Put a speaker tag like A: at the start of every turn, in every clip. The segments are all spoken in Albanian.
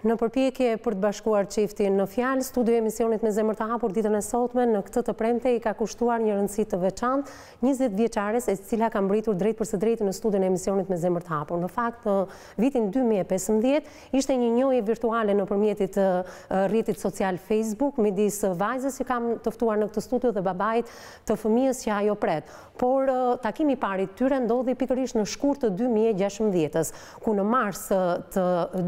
A: Në përpjekje për të bashkuar çiftin në fjalë, studio e emisionit me zemër të hapur ditën e sotme në këtë të premte i ka kushtuar një rëndësi të veçantë 20 vjeçares e cila ka mbërritur drejtpërsëdrejti në studion e emisionit me zemër të hapur. Në fakt në vitin 2015 ishte një njohje virtuale nëpërmjet të rrjetit social Facebook midis vajzës që kam të ftuar në këtë studio dhe babait të fëmijës që ajo pret. Por, takimi i parë i tyre ndodhi pikërisht në shkurt të dy mijë e gjashtëmbëdhjetës, ku në mars të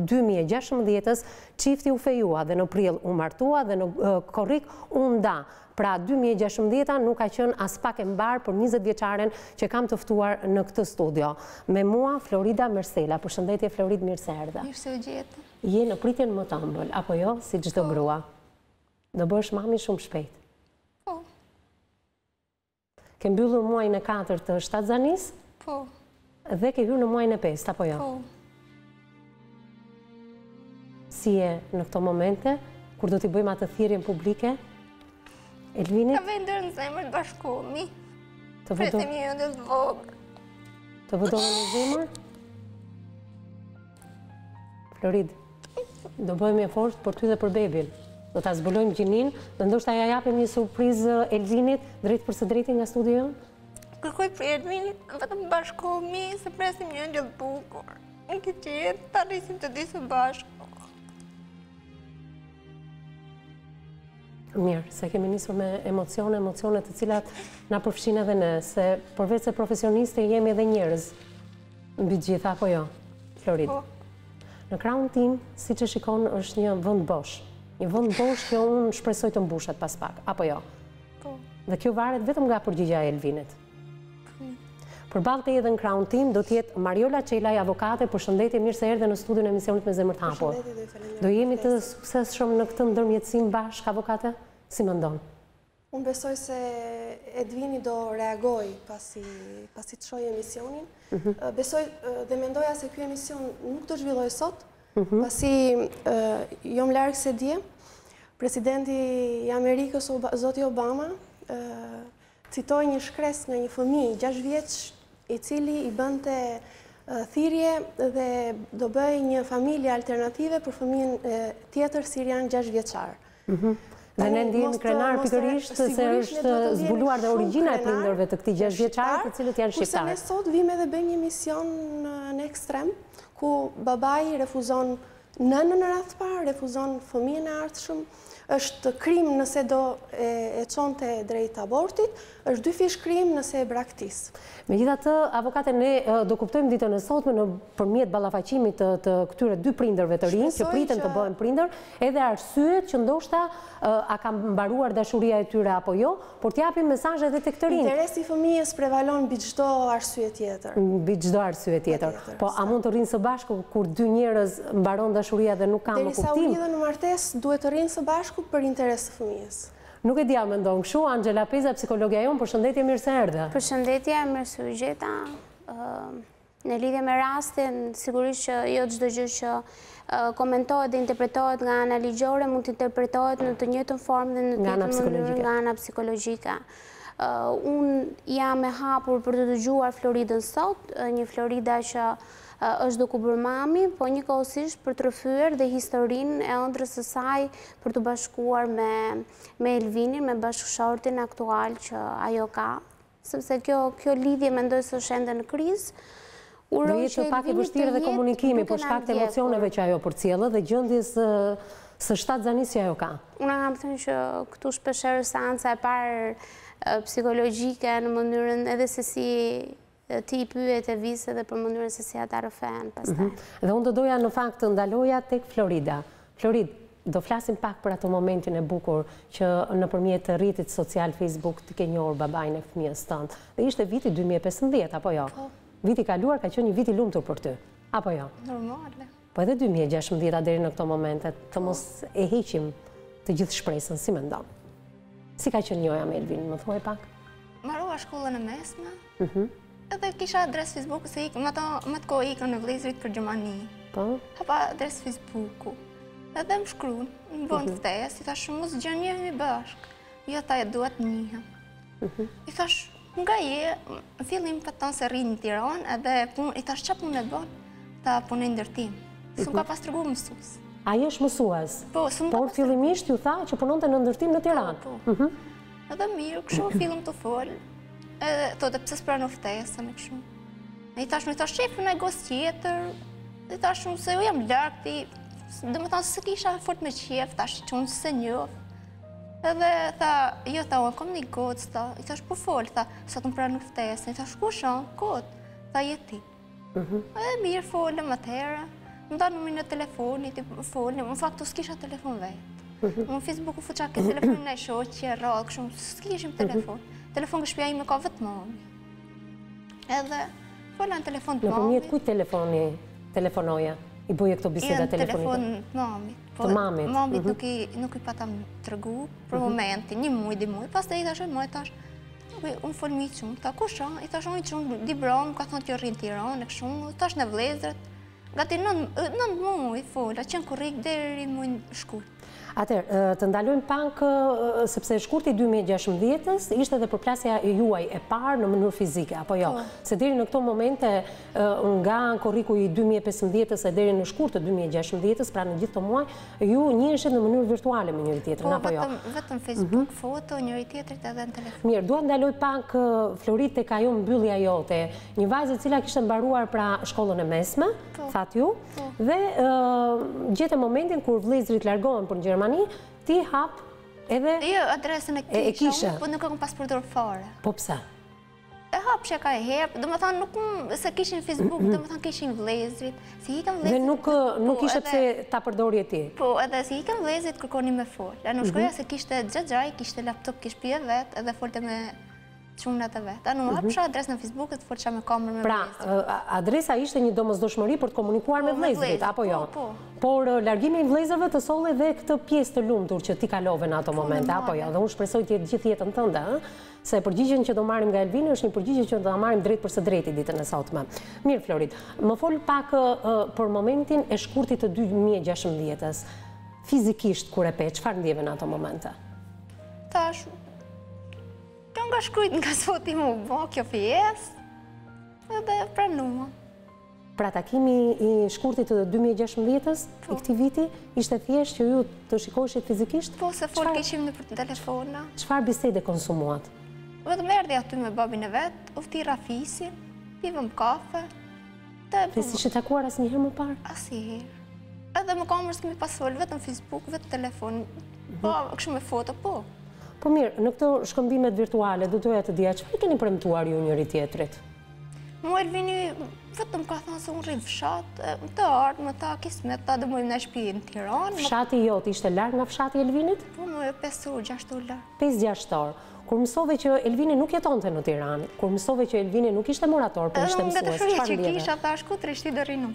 A: dy mijë e gjashtëmbëdhjetës çifti u fejua dhe në prill u martua dhe në korrik u nda. Pra, dy mijë e gjashtëmbëdhjeta nuk ka qenë aspak e mbarë për njëzet vjeçaren që kam të ftuar në këtë studio. Me mua Florida Mersela. Përshëndetje Floridë, mirë se erdhe.
B: Mirë se u gjeta.
A: Je në pritjen më të ëmbël, apo jo, si çdo grua. Do bëhesh mami shumë shpejt. Ke mbyllur muajin e katër të shtatzanisë?
B: Po.
A: Dhe ke hyrë në muajin e pestë, apo jo?
B: Po.
A: Si je në këto momente, kur do t'i bëjmë atë thirrjen publike? Elvinit?
B: Ka vend në zemër të bashkohemi. Të vër dorë... Presim një engjëll të vogël.
A: Të vër dorën në zemër? Floridë. Floridë. Do bëhemi e fortë për ty dhe për bebin. Do ta zbulojmë gjininë dhe ndoshta ia japim një surprizë Elvinit drejtpërsëdrejti nga studio jonë.
B: Kërkoj prej Elvinit vetëm bashkohemi se presim një engjëll të bukur. Në këtë jetë ta rrisim të dy së bashku.
A: Mirë, se kemi nisur me emocione, emocione të cilat na përfshin edhe ne, se përveçse profesioniste jemi edhe njerëz. Mbi të gjitha apo jo, Floridë? Po. Në krahun tim, siç e shikon, është një vend bosh. Një vend bosh që unë shpresoj të mbushet pas pak, apo jo?
B: Po.
A: Dhe kjo varet vetëm nga përgjigja e Elvinit. Po. Përballë teje dhe në krahun tim, do të jetë Mariola Qelaj, avokate, përshëndetje mirë se erdhe në studion e emisionit me zemër të hapur. Përshëndetje dhe i Do jemi të suksesshëm në këtë ndërmjetësim bashkë, avokate? Si mendon?
C: Unë besoj se Edvini do reagojë pasi të shohë emisionin. Mhm. Besoj dhe mendoja se ky emision nuk do zhvillohej sot, mhm. pasi jo më larg se dje, presidenti i Amerikës, Zoti Obama, citoi një shkresë nga një fëmijë, 6 vjeç, i cili i bënte thirrje dhe do bëhej një familje alternative për fëmijën tjetër sirian 6
A: vjeçar. Dhe ne ndihemi krenar pikërisht se është zbuluar dhe origjina e prindërve të këtij gjashtë vjeçari, të cilët janë shqiptarë.
C: Kurse ne sot vijmë edhe bëjmë një emision në ekstrem, ku babai refuzon nënën në radhë të parë, refuzon fëmijën e ardhshëm, është krim nëse do e çonte drejt abortit, Është dyfish krim nëse e braktis.
A: Megjithatë, avokate ne do kuptojmë ditën e sotme nëpërmjet ballafaqimit të këtyre dy prindërve të rinj që priten të bëhen prindër, edhe arsyet që ndoshta a ka mbaruar dashuria e tyre apo jo, por të japim mesazhe edhe tek të rinjtë.
C: Interesi i fëmijës prevalon mbi çdo arsye tjetër.
A: Mbi çdo arsye tjetër. Po a mund të rrinë së bashku kur dy njerëz mbaron dashuria dhe nuk ka më kuptim?
C: Derisa u lidhën në martesë duhet të rrinë së bashku për interes të fëmijës.
A: Nuk e di a mendon kshu, Anxhela Peza psikologja jonë përshëndetje mirë se erdhe.
D: Përshëndetje mirë se ju gjeta. Në lidhje me rastin, sigurisht që jo çdo gjë që komentohet dhe interpretohet nga ana ligjore mund të interpretohet në të njëjtën formë dhe në të
A: njëjtën mënyrë
D: nga ana psikologjike. Unë jam e hapur për të dëgjuar Floridën sot, një Florida që Është duke u bërë mami, po njëkohësisht për të rrëfyer dhe historinë e ëndrrës së saj për t'u bashkuar me me Elvinin, me bashkëshortin aktual që ajo ka, sepse kjo kjo lidhje mendoj se është ende në krizë.
A: Do jetë pak e vështirë edhe komunikimi për shkak të emocioneve që ajo përcjell dhe gjendjes së shtatzanisë që ajo ka.
D: Unë kam thënë që këtu shpeshherë seanca e parë psikologjike në mënyrën edhe se si Ti i pyet Evis edhe për mënyrën se si ata rrëfehen
A: pastaj. Dhe unë do doja në fakt të ndaloja tek Florida. Floridë, do flasim pak për atë momentin e bukur që nëpërmjet rrjetit social Facebook ti ke njohur babain e fëmijës tënd. Dhe ishte viti dy mijë e pesëmbëdhjetë, apo jo? Po. Viti i kaluar ka qenë një vit i lumtur për ty, apo jo?
B: Normale.
A: Po edhe dy mijë e gjashtëmbëdhjetë deri në këto momente, të mos e heqim të gjithë shpresën, si mendon? Si ka qenë njohja me Elvin, më thuaj pak?
B: Marova shkollën e mesme, mhm. edhe kisha adresë Facebooku se ikën, në atë kohë ikën vllezërit për Gjermani.
A: Po?
B: Hapa adresë Facebooku, edhe më shkruun, më bën mhm. ftesë, i thashë, mos gjë njihemi bashkë, jo tha duhet të njihemi. Mhm. I thashë, Nga je, në fillim ka thonë se rri në Tiron, edhe punë, i thashë ça pune bën, tha punë në ndërtim. S'më ka pas tregu mësus.
A: Ai është mësues,
B: po,
A: por fillimisht ju tha që punonte në ndërtim në Tiron.
B: Po, po. Mhm. Edhe mirë, kshu fillum të folë, edhe thotë pse s'pranon ftesën, kshu. E i thashë m'ta shif një gocë tjetër, dhe i thashë unë se ju jam lartë, dhe me thanë s'e kisha fort me qejf, thashë që unë s'e njof. Edhe tha, jo tha, unë kom një gocë, tha, i thashë po folë, tha, sa të më pranu ftesën, i thashë ku shon, kot, tha jeti. Mhm. Edhe mirë folëm atëherë, më dha numrin e telefonit, i folëm, në fakt s'kisha telefon vetë. Mhm. Unë Facebookun futsha ke telefoni i shoqes, rrallë, kshu më, s'kishim mhm. telefon. Telefon ke shpia ime ka vetëm mami. Edhe, fola në telefon të mamit.
A: Nëpërmjet kujt telefoni telefonoje? I bëje këto biseda telefonike?
B: Në telefon të mamit.
A: të mamit.
B: Po, mamit nuk i, nuk i pata tregu, për mhm. momentin, një muj, dy muj, pastaj i thashë, muj, tash, unë fol me një çun, ta ku shë, i thashë, unë i qumë, dibron, ka thonë kjo rri n'Tironë, ne kshu, tash vllezërit, gati një muj, folë, ka qenë korrik, deri muj në shkurt.
A: Atëherë, të ndalojmë pak, sepse shkurti i 2016-ës ishte dhe përplasja juaj e parë në mënyrë fizike, apo jo? Po. Se deri në këto momente nga korriku i dy mijë e pesëmbëdhjetës e deri në shkurt të dy mijë e gjashtëmbëdhjetës, pra në gjithë këto muaj, ju njiheshit në mënyrë virtuale me njëri-tjetrin, po, apo jo?
B: Po, vetëm Facebook, mhm. foto, njëri-tjetrit edhe në telefon.
A: Mirë, dua të ndaloj pak, Florid, tek ajo mbyllja jote. Një vajzë e cila kishte mbaruar pra shkollën e mesme, po. thatë ju, po. dhe gjete momentin kur vëllezërit largohen për në Gjermani, ti hap edhe...
B: Jo, adresën e kisha, po nuk e kom pas përdur fare.
A: Po pse?
B: E hapa që ka herë, domethanë nuk se kishin Facebook, domethanë kishin vllezrit, si ikën vllezrit...
A: Dhe nuk po, kishte pse ta përdorje ti?
B: Po, edhe si ikën vllezrit kërkoja me folë, ene mhm. shkoja se kishte xhaxhai, kishte laptop, ke shpia e vet, edhe folte me çunat e vet. Ene hapa mhm. që adresë në Facebook, dhe të folsha me kamera me
A: pra, vllezrit. Pra, adresa ishte një domosdoshmëri për të komunikuar me po, vëllezërit, apo jo?
B: Po, po.
A: Por, largimi i vëllezërve të solli dhe këtë pjesë të lumtur që ti kalove në ato momente, apo jo? Dhe unë shpresoj të jetë gjithë jetën tënde, Se përgjigjen që do marrim nga Elvini është një përgjigje që do ta marrim drejtpërsëdrejti ditën e sotme. Mirë, Florid, më fol pak për momentin e shkurtit të 2016-ës. Fizikisht, kur e pe, çfarë ndjeve në ato momente?
B: Thashë... Ky m'ka shkrujt nga Zoti mu, bo, kjo pjesë, edhe pranova.
A: Pra takimi i shkurtit të 2016-ës, i këtij viti, ishte thjesht që ju të shikoheshit fizikisht?
B: Po, se folë kishim nëpër telefona.
A: Çfarë bisede konsumuat?
B: Vetëm erdhi aty me babin e vet, ufti rafisi, pimë kafe.
A: Dhe s'ishit takuar asnjëherë më parë?
B: Asnjëherë. Edhe me kamera s' kemi pas folë, vetëm Facebook, vetëm telefon, mhm. po, kshu me foto, po.
A: Po mirë, në këto shkëmbimet virtuale, do doja të dija, çfarë i keni premtuar ju njëri-tjetrit?
B: Mu Elvini, vetëm m'ka thonë se unë rri n'fshat, të ardhë, me t'a kismet, ta bojmë një shpi në Tiranë.
A: Fshati jot ishte larg nga fshati i Elvinit?
B: Po, nja 5 orë, 6 orë larg.
A: 5-6 orë. Kur mësove që Elvini nuk jetonte në Tiranë, kur mësove që Elvini nuk ishte murator, por po ishte mësues,
B: çfarë ndjeve? Edhe mu nga dëshira që kisha, thashë ku të
A: rrish ti do rri unë.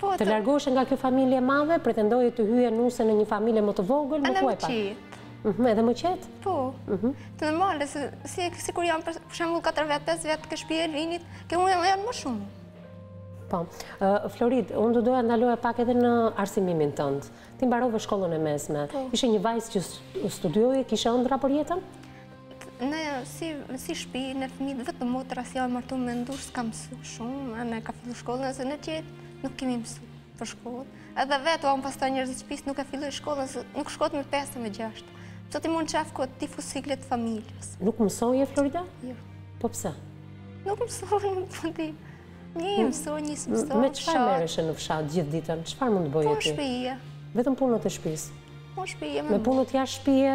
B: Po,
A: të largoheshe nga kjo familje e madhe, pretendoje të hyje nuse në një familje më të vogël, më kuaj pa. Mhm, edhe më qetë?
B: Po, mhm. normale, sikur janë për shembull 4 vetë, 5 vetë, ke shpia e Elvinit, ke unë janë më shumë.
A: Po, Florid, unë do doja të ndaloja pak edhe në arsimimin tënd. Ti mbarove shkollën e mesme. Po. Ishe një vajzë që studioje, kishe ëndrra për jetën?
B: Ne si si shpi, ne fëmijët vetëm motra si janë martu me ndush s'ka mësu shumë, e ne ka fillu shkollën e se ne tjerët nuk kemi mësu për shkollë. Edhe vetë, unë pas ta njerëzit shpisë nuk e fillu shkollën, se nuk shkohet me pesa me gjashta. Që ti mund qef këtë t'i fus siklet familjes.
A: Nuk mësoje Florida?
B: Jo.
A: Po pse?
B: Nuk mësoj, nuk po ti. Një i mësoj, një s'mësoj.
A: Me çfarë merreshe në fshat gjithë ditën? Çfarë mund të bëje po,
B: ti? Punë shpije.
A: Vetëm punët e shpisë?
B: Punë shpije...
A: Me punët jashtë shpije,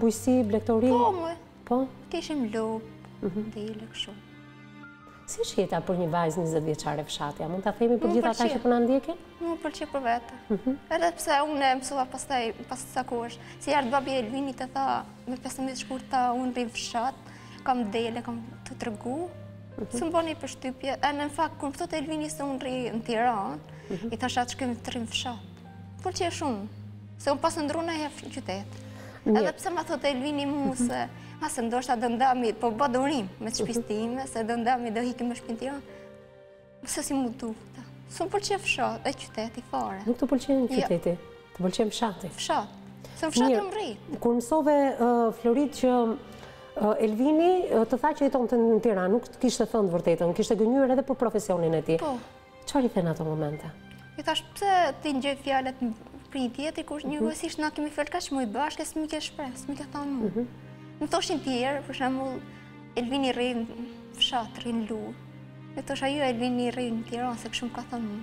A: bujqësi, blegtori...
B: Po, më...
A: Po?
B: Kishim lopë, mhm. dhe i lëkë shumë.
A: Si është jeta për një vajzë 20 vjeçare fshati? A mund të themi për gjithë ata që po na ndjekin?
B: Mu pëlqe për vete. Mhm. Edhe pse unë e mësua pas të sakush. Si ja ardhë babi Elvinit tha, me 15 shkurt unë rri m'fshat, kam dele, kam te tregu. Mhm. S'më bëri një përshtypje. E në fakt, kur më thotë Elvini se unë rri në Tiranë, i thashë që kemi të rrimë fshat. Pëlqej shumë, se unë pasë ndru në hef në qytet. Edhe pse më thotë Elvini mu se, ma se ndoshta do ndahmi, po bë durim me të shpisë time, se do ndahmi do hikim m'shpinë tonë. Se si mu du, ta. S'më pëlqen fsha, e qyteti fare.
A: Nuk të pëlqen jo. qyteti, të pëlqen fshati.
B: Fshat, se m'fshat jam rrit.
A: Kur mësove Florida që Elvini të tha që jetonte në Tiranë, nuk të kishte thënë të vërtetën, kishte gënjyer edhe për profesionin e tij. Po. Çfarë i the në ato momente?
B: I thashë, pse ti në gjëjt fjalët unë pri tjetri, kur njëkohësisht mhm. ne kemi folë kaq muj bashkë, s'm'i ke shpreh, s'm'i ke thonë mu. Mhm. Më thoshin tjerë, për shembull, Elvini rrin në fshat, rrin n'Lurë. Unë thosha jo, Elvini rrin në Tiranë, se kshu më ka thonë mu.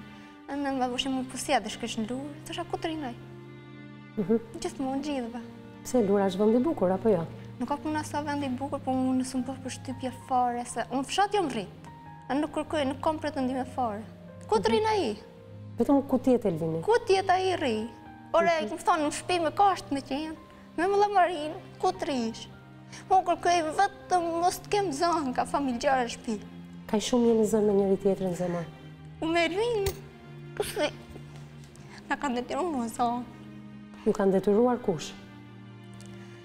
B: Ene më bëshin mu po si do shkosh në Lurë, unë thosha ku të rrinë ai. Mhm. Gjithmonë gjithëve.
A: Pse, Lura është vend i bukur, apo jo?
B: Nuk ka puna sa vend i bukur, po mu s'më bë përshtypje fare, se unë n'fshat jam rritë. Unë nuk kërkoj, nuk kam pretendime fare. Ku të rrinë ai?
A: Vetëm ku të jetë Elvini?
B: Ku të jetë ai rri. Ore, i kam thonë, në shpi me kashtë me qenë, me me llamarinë, ku të rrish? Unë kërkoj vetëm, mos të kemi zënka familjare
A: n'shpi. Kaq shumë jeni zënë me njëri-tjetrin zemër?
B: U me Elvinin, po se na kanë detyru m'u zonë.
A: Ju kanë detyruar kush?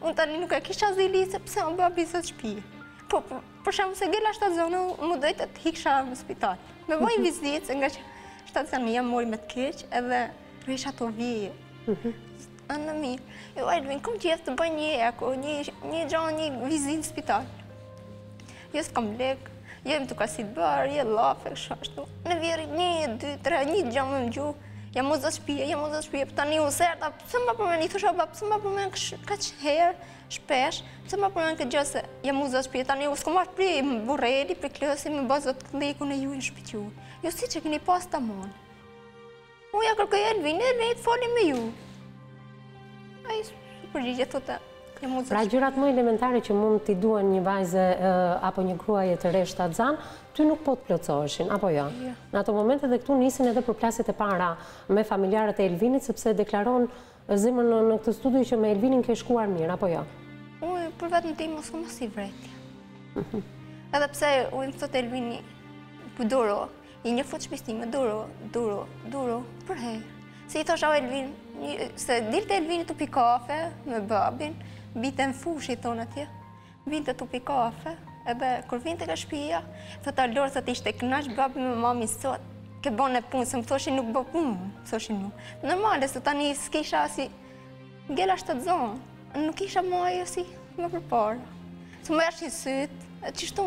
B: Unë tani nuk e kisha zili se pse m'u bë ai zot shpije. Po, po, për shembull sa ngela shtatzonë, më dujte të hiksha në spital. Me bë një vizitë, se nga shtatzania, jam mori me të keqë, edhe për isha të vijë. Mhm. Në në mirë. Ej Elvin, kam qejf të bëj një eko, një gjo, një vizitë në spital. Jo s'kam lek, jo im të ka si të bërë, jo llafe, kështu ashtu. Ene vjehrri një, dy, tre, një të gjamë në gjuhë, jam u zot shpije, jam u zot shpije, po tani usert, a pse ma përmen, i thosha ba, pse ma përmen kështu, kaq herë, shpesh, pse ma përmen këtë gja se jam u zot shpije, tani u s'kam ardh pri Burreli, pri Klosi, me u ba zot kliku në ju në shpi tuj. Jo siç e keni pas tamon. Unë ja kërkoj Elvinin, Elvinin të folim me ju. A i përgjigje të të një muzë.
A: Pra gjërat më elementare që mund t'i duhen një vajze apo një gruaje të re shtatzënë, ty nuk po të plotësoheshin, apo jo? Në ato momente dhe këtu nisin edhe përplasjet e para me familjarët e Elvinit, sepse deklaron zemër në, në këtë studio që me Elvinin ke shkuar mirë, apo jo?
B: Uj, për vetë në ti mos këmë si vretja. edhe pse uj më thot Elvini, po duro, po I një futë shpisë time, më duro, duro, duro, përherë. Se i thosha o Elvin, se dilte Elvini të pi kafe me babin, vinte në fushë i thonë atje, vinte të pi kafe, edhe kur vinte ka shpia, thoshte o Lorë, thoshte ishte kënaq babi me mami sot, ke bo punë, se më thoshin nuk bo punë, më thoshin nuk. Normale, se tani s'kisha si, ngela shtatzonë, nuk isha mo si më përparë. Se më jashin sytë, e kështu,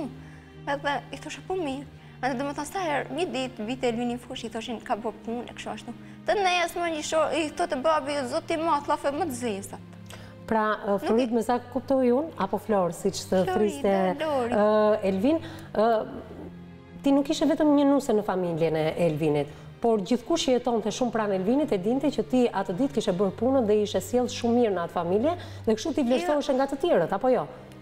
B: edhe i thosha po mirë. Edhe më thonë, sa herë, një ditë, vinte Elvini fushë, i thoshin, ka bërë punë, e kështu ashtu. Të ne, e s'më njeh Lorë, i thoshte babi, o zot i madh, llafe më të zezat.
A: Pra, Florit, me sa kuptoj unë, apo Florë, siç të thërriste Elvin, ti nuk ishe vetëm një nuse në familjen e Elvinit, por gjithkush që jetonte shumë pranë Elvinit e dinte që ti atë ditë kishe bërë punët dhe ishe sjellë shumë mirë në atë familje dhe kështu ti vlerësoheshe nga të tjerët, apo jo?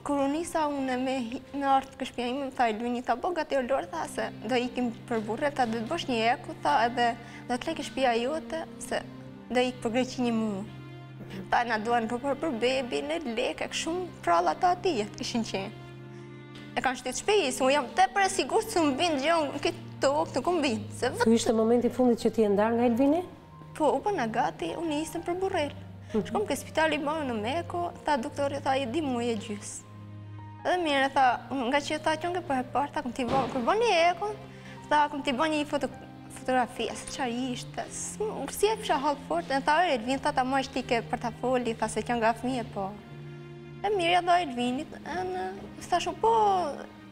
B: Kur u nisa unë me
A: ardhë për
B: shpia ime, tha Elvini, tha bohu gati o Lorë, tha se do ikim për Burrel, tha dhe të bësh një eko, tha edhe do të lë ke shpia jote, se do ik për Greqi një muj. Tha na duhen për për për bebi, në lekë, kështu përrallat e atij kishin qenë. E kanë shit shpejt, se unë jam tepër e sigurt se unë bindë gjë, unë këtë të okë të kumë bindë.
A: Ky ishte momenti i fundit që ti je ndarë nga Elvini?
B: Po, u bëna gati, u nisëm për Burrel. Shkom ke spitali bëna një eko, tha doktori, tha je dy muj e gjys. Edhe mirë, tha, ngaqë tha qënke për herë të parë, tha këm t'i bënë, kur bën një ekon, tha këm t'i bënë një fotografia, se çar ishte, s'e kisha hallë fort, dhe tha o Elvin, tha tamam e ke për ta falë, tha se qënka fëmijë, po. Edhe mirë, tha Elvini, e në, tha shumë, po,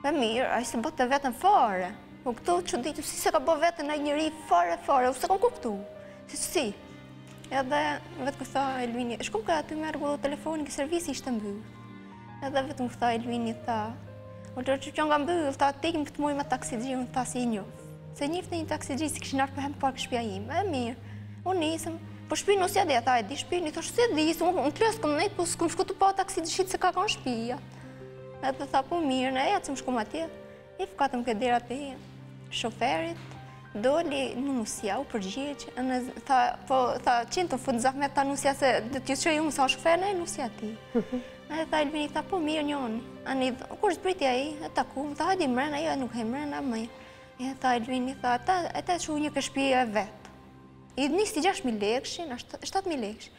B: E mirë, ai s'e bëte vetën fare. Më këtu që ditu, si s'e ka bë vetën asnjëri fare, fare, u s'e kom kuptu. Si, si. Edhe vetë ku tha Elvini, e shkum ka aty me rregullu telefonin, ke servisi ishte mbyllë. Edhe vetë ku tha Elvini, tha, o Lorë qe qenka mbyllë, tha, të ikim këtë muaj me taksixhi, unë tha si një. Se njifte një taksixhi, si kishin ardhë për herë të parë ke shpia ime, e mirë. Unë nisëm, po shpi nusja dhe, tha, e di shpinë, i thoshë s'e di, unë te klasë, këmë nejtë, po s'këm shku të pa taksixhi, se ka kanë shpijat. E të tha po mirë, në e atëm shkum atje, i trokitëm ke dera e shoferit, doli nusja, u përgjigj, na tha, po, tha, qenë të fundë zahmet ta nusja se dhe t'ju që ju mësa shofer, në e nusja ti. E tha Elvini, tha po mirë njën, anë i kur zbritja i, e ta ku, më tha hajde mrena, jo nuk hy mrena, më i. E tha Elvini, tha, e ta çoj unë ke shpia vetë. I njësti 6.000 lekëshin, 7.000 lekëshin.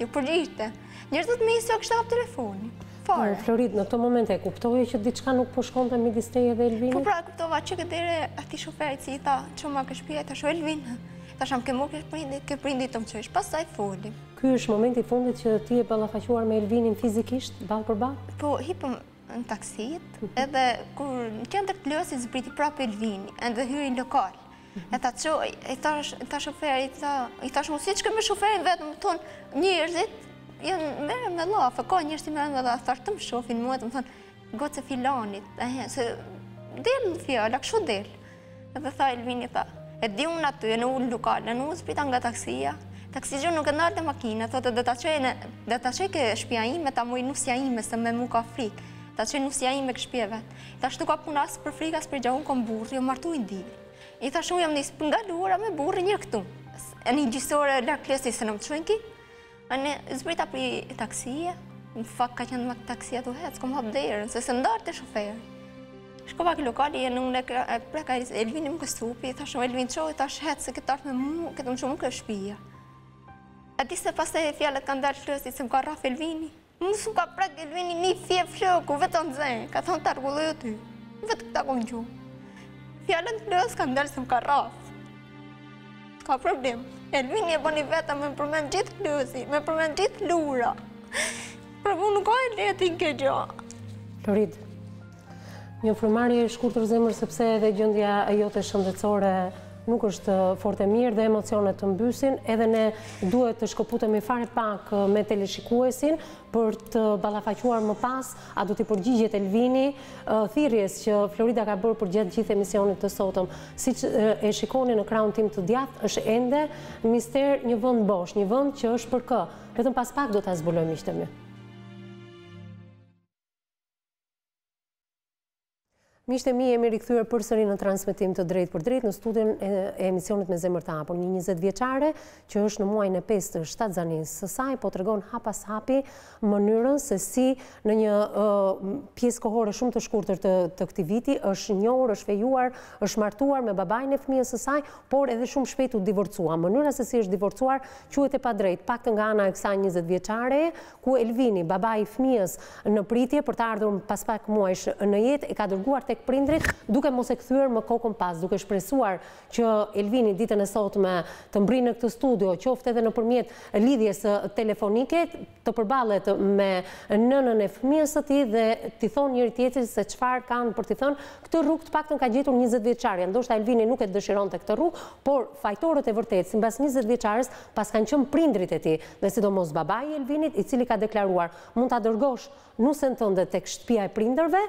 B: Ju përgjigjte. Njerëzve të mi s'ua kishte hap telefonin fare.
A: Florid, në këto momente, kuptoje që diçka nuk po shkonte midis teje dhe Elvinit?
B: Po pra, kuptova që ke dera atij shoferit si i tha, çoma ke shpia, thash o Elvin. Thash më ke marrë ke prindit, ke prindit të më çosh, pastaj folim.
A: Ky është momenti i fundit që ti je ballafaquar me Elvinin fizikisht, ballë për ballë?
B: Po, hipëm në taksit, edhe kur në qendër të Klosit zbriti prapë Elvini, edhe hyri në lokal. E ta çoj, i tha, i tha shoferi, i tha, i thash unë s'iki me shoferin vetëm, më thonë, njerzit, jo merren me llafe, ka njerëz që merren me llafe, thash të më shofin, mu e të më thonë, goca e filanit, e he, se del në fjalë, a kështu del. Edhe tha Elvini, tha, e di unë aty, edhe u ul lokal, edhe unë zbrita nga taksia, taksi gjë nuk e nërë të makina, thotë, dhe ta çoj edhe ta çoj ke shpia ime, ta majë nusja ime, se me mu ka frikë, ta çojë nusja ime ke shpia vet. Thash nuk ka punë as për frikë as për gjë, unë kom burrë, jam martuar i di. I thash unë jam nis nga Lura me burrin unë këtu. Në një gjys ore la Klosi se në më qënki, unë zbrita prej taksie, në fakt ka qenë taksia tu hec, kom hapë derën, se s'e ndalte shoferi. Shkoj pak lokali, edhe unë e preka Elvin ke supi, i thashë Elvin çou, i thashë hecë, se këtë artë me mu, këtë më shumë ke shpija. A di se pse fjalët kanë dalë Klosit, se më ka rrafë Elvini, Mua s'më ka prek Elvini ni fije floku, vetë anë zenë, ka thonë ta rregulloj unë ty. Vetëm këta kom nëgju. Fjalët në Klos kanë dalë se më ka rrafë. S'ka problem. Elvini e bëni veten me përmen gjithë Klosi, me përmen gjithë Lura. Për mu nuk ka e letin ke gjo.
A: Florid, Një frymëmarrje e shkurtër zemër sepse edhe gjendja e jote shëndetësore nuk është fort e mirë dhe emocionet të mbysin, edhe ne duhet të shkëputemi fare pak me teleshikuesin për të ballafaquar më pas a do t'i përgjigjet Elvini thirrjes që Florida ka bërë për gjatë gjithë emisionit të sotëm. Siç e shikoni në krahun tim të djathtë është ende mister një vend bosh, një vend që është për kë. Vetëm pas pak do ta zbulojmë miqtë e mi. Miqtë e mi, jemi rikthyer përsëri në transmetim të drejtpërdrejtë në studion e emisionit Me zemër të hapur. Një njëzetvjeçare që është në muajin e pestë të shtatzënisë së saj po tregon hap pas hapi mënyrën se si në një pjesë kohore shumë të shkurtër të këtij viti, është njohur, është fejuar, është martuar me babain e fëmijës së saj, por edhe shumë shpejt u divorcua. Mënyra se si është divorcuar, quhet e padrejtë, paktën nga ana e kësaj njëzetvjeçare, ku Elvini, babai i fëmijës në pritje për të ardhur pas pak muajsh në jetë, e ka dërguar tek prindërit duke mos e kthyer më kokën pas, duke shpresuar që Elvini ditën e sotme të mbrijë në këtë studio, qoftë edhe nëpërmjet lidhjes telefonike, të përballet me nënën e fëmijës së tij dhe t'i thonë njëri-tjetrit se çfarë kanë për t'i thënë. Këtë rrugë të paktën ka gjetur njëzet vjeçarja. Ndoshta Elvini nuk e dëshironte këtë rrugë, por fajtorët e vërtetë, simbas njëzet vjeçares, Paskan qenë prindërit e tij, dhe sidomos babai i Elvinit, i cili ka deklaruar, Mund ta dërgosh nusen tënde tek shtëpia e prindërve,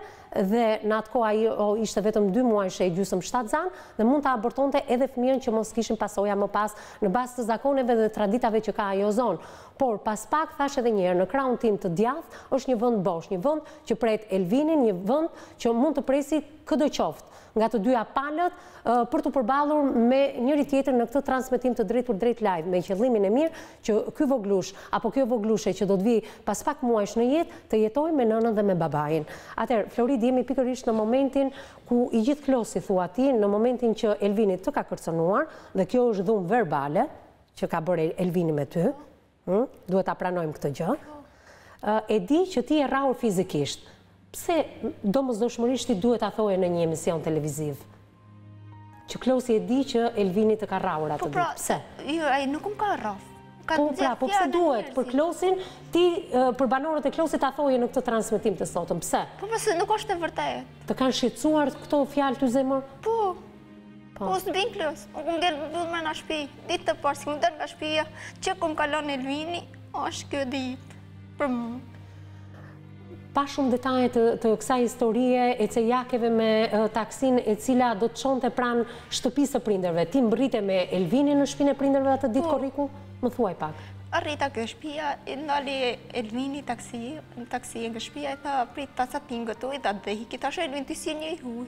A: dhe në atë kohë ajo ishte vetëm dy muajshe e gjysmë shtatzanë, dhe mund ta abortonte edhe fëmijën që mos kishim pasoja më pas, në bazë të zakoneve dhe traditave që ka ajo zonë. Por, pas pak, thashë edhe një herë, në krahun tim të djathtë është një vend bosh, një vend që pret Elvinin, një vend që mund të presi këdoqoftë. nga të dyja palët për t'u përballur me njëri-tjetrin në këtë transmetim të drejtpërdrejtë live, me qëllimin e mirë që ky voglush apo kjo voglushe që do të vijë pas pak muajsh në jetë të jetojë me nënën dhe me babain. Atëherë, Florid, jemi pikërisht në momentin ku i gjithë Klosi, thua ti, në momentin që Elvini të ka kërcënuar, dhe kjo është dhunë verbale që ka bërë Elvini me ty, Ëh, duhet ta pranojmë këtë gjë. E di që ti e rrahur fizikisht. Pse domosdoshmërisht ti duhet ta thoje në një emision televiziv? Që Klosi e di që Elvini të ka rrahur atë,
B: po pra,
A: ditë. Pse?
B: Jo, ai nuk më ka rrahur.
A: Po pra, po pse duhet për Klosin ti për banorët e Klosit ta thoje në këtë transmetim të sotëm? Pse?
B: Po pse nuk është e vërtetë?
A: Të kanë shqetësuar këto fjalë ty zemër?
B: Po. Po. po së binë Klos, unë kam qenë edhe me në shpi, ditë të parë, si kam dalë nga shpia, që kam kalu me Elvinin, është kjo ditë, për mu.
A: Pa shumë detaje të, të kësaj historie, ecejakeve me taksin e cila do të çonte pranë shtëpisë së prindërve, ti mbërrite me Elvinin në shpinë e prindërve atë ditë, po, korriku, më thuaj pak.
B: Arrita ke shpia, e ndali Elvini taksin, në taksi e në shpia, e tha, prit, tha, sa ti në këtu, dhe dhe iki, tash Elvini si një i huj.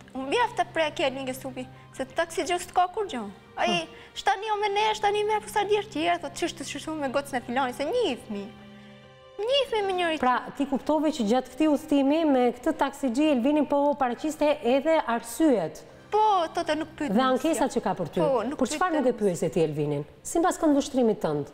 B: Më mjaftë të prekë kërë një gësupi, se taksixhiu s'të ka kurgjo. Ai, shta një me ne, shta një me e përsa djerë tjerë, të qështë të qështë me gocën e filanit, se një i fmi. Një i fmi me njëri.
A: Pra, ti kuptove që gjatë këtij udhëtimi me këtë taksixhi Elvini po paraqiste edhe arsyet.
B: Po, të të nuk pytë.
A: Dhe ankesat që ka për ty. Po, nuk pytë. Për çfarë nuk e pyesje ti Elvinin?
B: Simbas këndvështrimit tënd?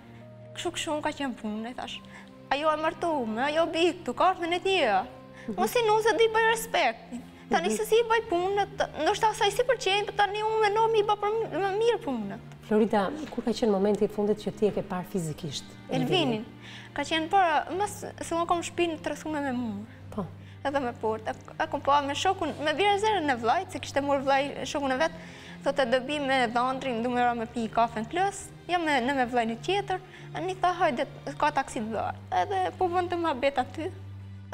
B: Këshu këshu ka qenë puna, i thash. Ajo e martume, ajo bijë, tu kartë me në tjera. Mhm. Unë si nuse di bëj respektin. Thanë, mhm, se s'i bëj punët, ndoshta s'asht i pëlqen, por po thanë unë me m'i bë për më mirë punët.
A: Florida, kur ka qenë momenti i fundit që ti e ke parë fizikisht?
B: Elvinin. Ka qenë për, po, mas, se unë kom shpinë të rrethume me mur. Po. Edhe me portë. E kom pa me shokun, me vire zërën në vlajt, se kishte marrë vllai shokun e vet, thotë do vij me dhondrin, du me ra me pi kafe në Klos. Jam unë me vllajn tjetër, e më tha hajde, ka taksi të bërë. Edhe po vënd të ma bet aty,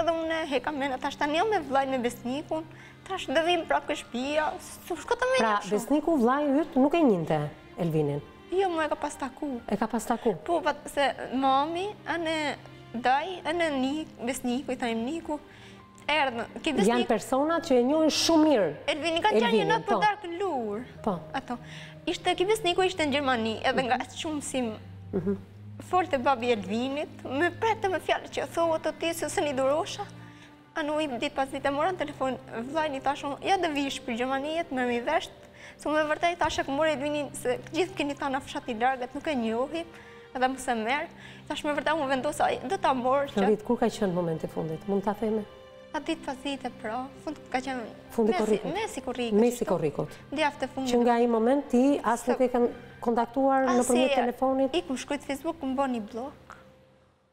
B: edhe unë e heka mena, tash tani jam me vllajn me besnikun, tash dhe vim prap te shpia, s'u shkonte menja
A: pra, shumë. Pra, besniku vllai yt nuk e njihte Elvinin?
B: Jo, e ka pas taku.
A: E ka pas taku?
B: Po, pa, se mami, në daj, Nik, Besniku, i thojmë Niku,
A: Janë personat që e njohin shumë mirë.
B: Elvini, ka qenë një natë për po. darkë në Lurë.
A: Po.
B: Ato. Ishte, ky Besniku ishte në Gjermani, edhe nga mhm. shumë si më. Mhm. Foli babi Elvinit, me priste me fjalë që thoshte ti, se s'e një durosha. Unë ditë pas ditë e mora në telefon, vllajn i thashë, hajde vish prej Gjermanie, me marrë vesh. Se me vërtet tash e ke marrë Elvinin, se gjithë qenit ta në fshat i largët, nuk e njoh. Edhe më se merë, tash me vërtet më vendu sa do të amorë
A: që... Florit, kur ka qenë momenti i fundit? Mund ta themi?
B: Pa ditë pas dite, pra. Fund ka qenë...
A: Fundi korrikut.
B: Mesi korrikut.
A: Mesi korrikut.
B: Dita e fundit.
A: Që nga ai moment ti, as nuk e ke kontaktuar nëpërmjet telefonit?
B: As, i kam shkrujt Facebook, më bëjnë bllok.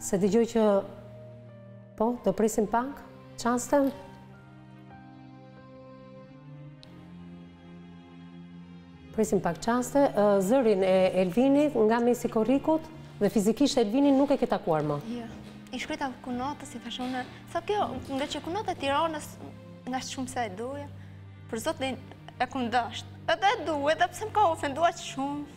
B: S'e dëgjoj që po, do
A: presim pak çaste. Presim pak çaste, zërin e Elvinit nga mesi korrikut dhe fizikisht Elvinin nuk e ke takuar më.
B: Jo. I shkrujta kunatës, i thashë unë, sa kjo, nga që kunatë e Tironës, nga shumë se e doja, për zotin e kam dasht, edhe e du, edhe pse më ka ofenduar shumë,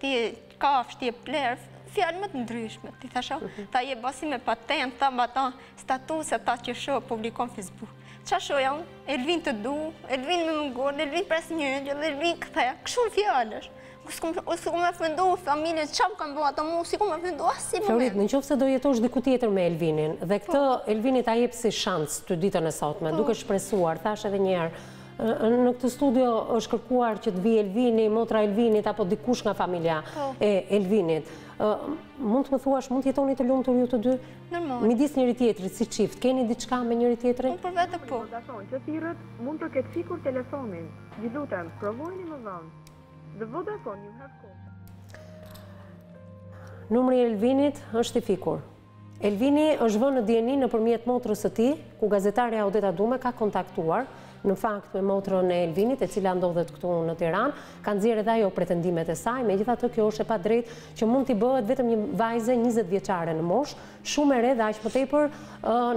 B: Ti kafshë, ti je plehrë, fjalë më të ndryshme, ti thosh, je pasi me patentë, ta mbante statuse, ta që shoh, publikon Facebook. Ça thoja unë, Elvin të du, Elvin më mungon, Elvin pres një një, Elvin kthehu, kshu fjalësh. Kurse s'e kam ofendu, familje, ça më kanë bo ata mu, s'i kam ofendu, asnji moment.
A: Florit, në qoftë se do jetosh diku tjetër me Elvinin, dhe këtë po. Elvinit ia jep si shans ti ditën e sotme, po. duke shpresuar, thashë edhe njëherë, Në këtë studio është kërkuar që të vijë Elvini, motra e Elvinit, apo dikush nga familja po. e Elvinit. Mund të më thuash, mund të jetoni të lumtur ju të dy?
B: Nërmon.
A: Midis njëri-tjetrit, si çift, keni diçka me njëri-tjetrin?
B: Unë për vete po.
E: Që thirrët, mund ta ketë fikur telefonin. Ju lutem, provojni më vonë. The Vodafone, you have called.
A: Numri i Elvinit është i fikur. Elvini është vënë në dijeni nëpërmjet motrës së tij, ku gazetarja Odeta Dume ka kontaktuar, në fakt me motrën e Elvinit, e cila ndodhet këtu në Tiranë, ka nxjerrë edhe ajo pretendimet e saj, megjithatë kjo është e padrejtë që mund t'i bëhet vetëm një vajze njëzet vjeçare në moshë, shumë e re dhe aq më tepër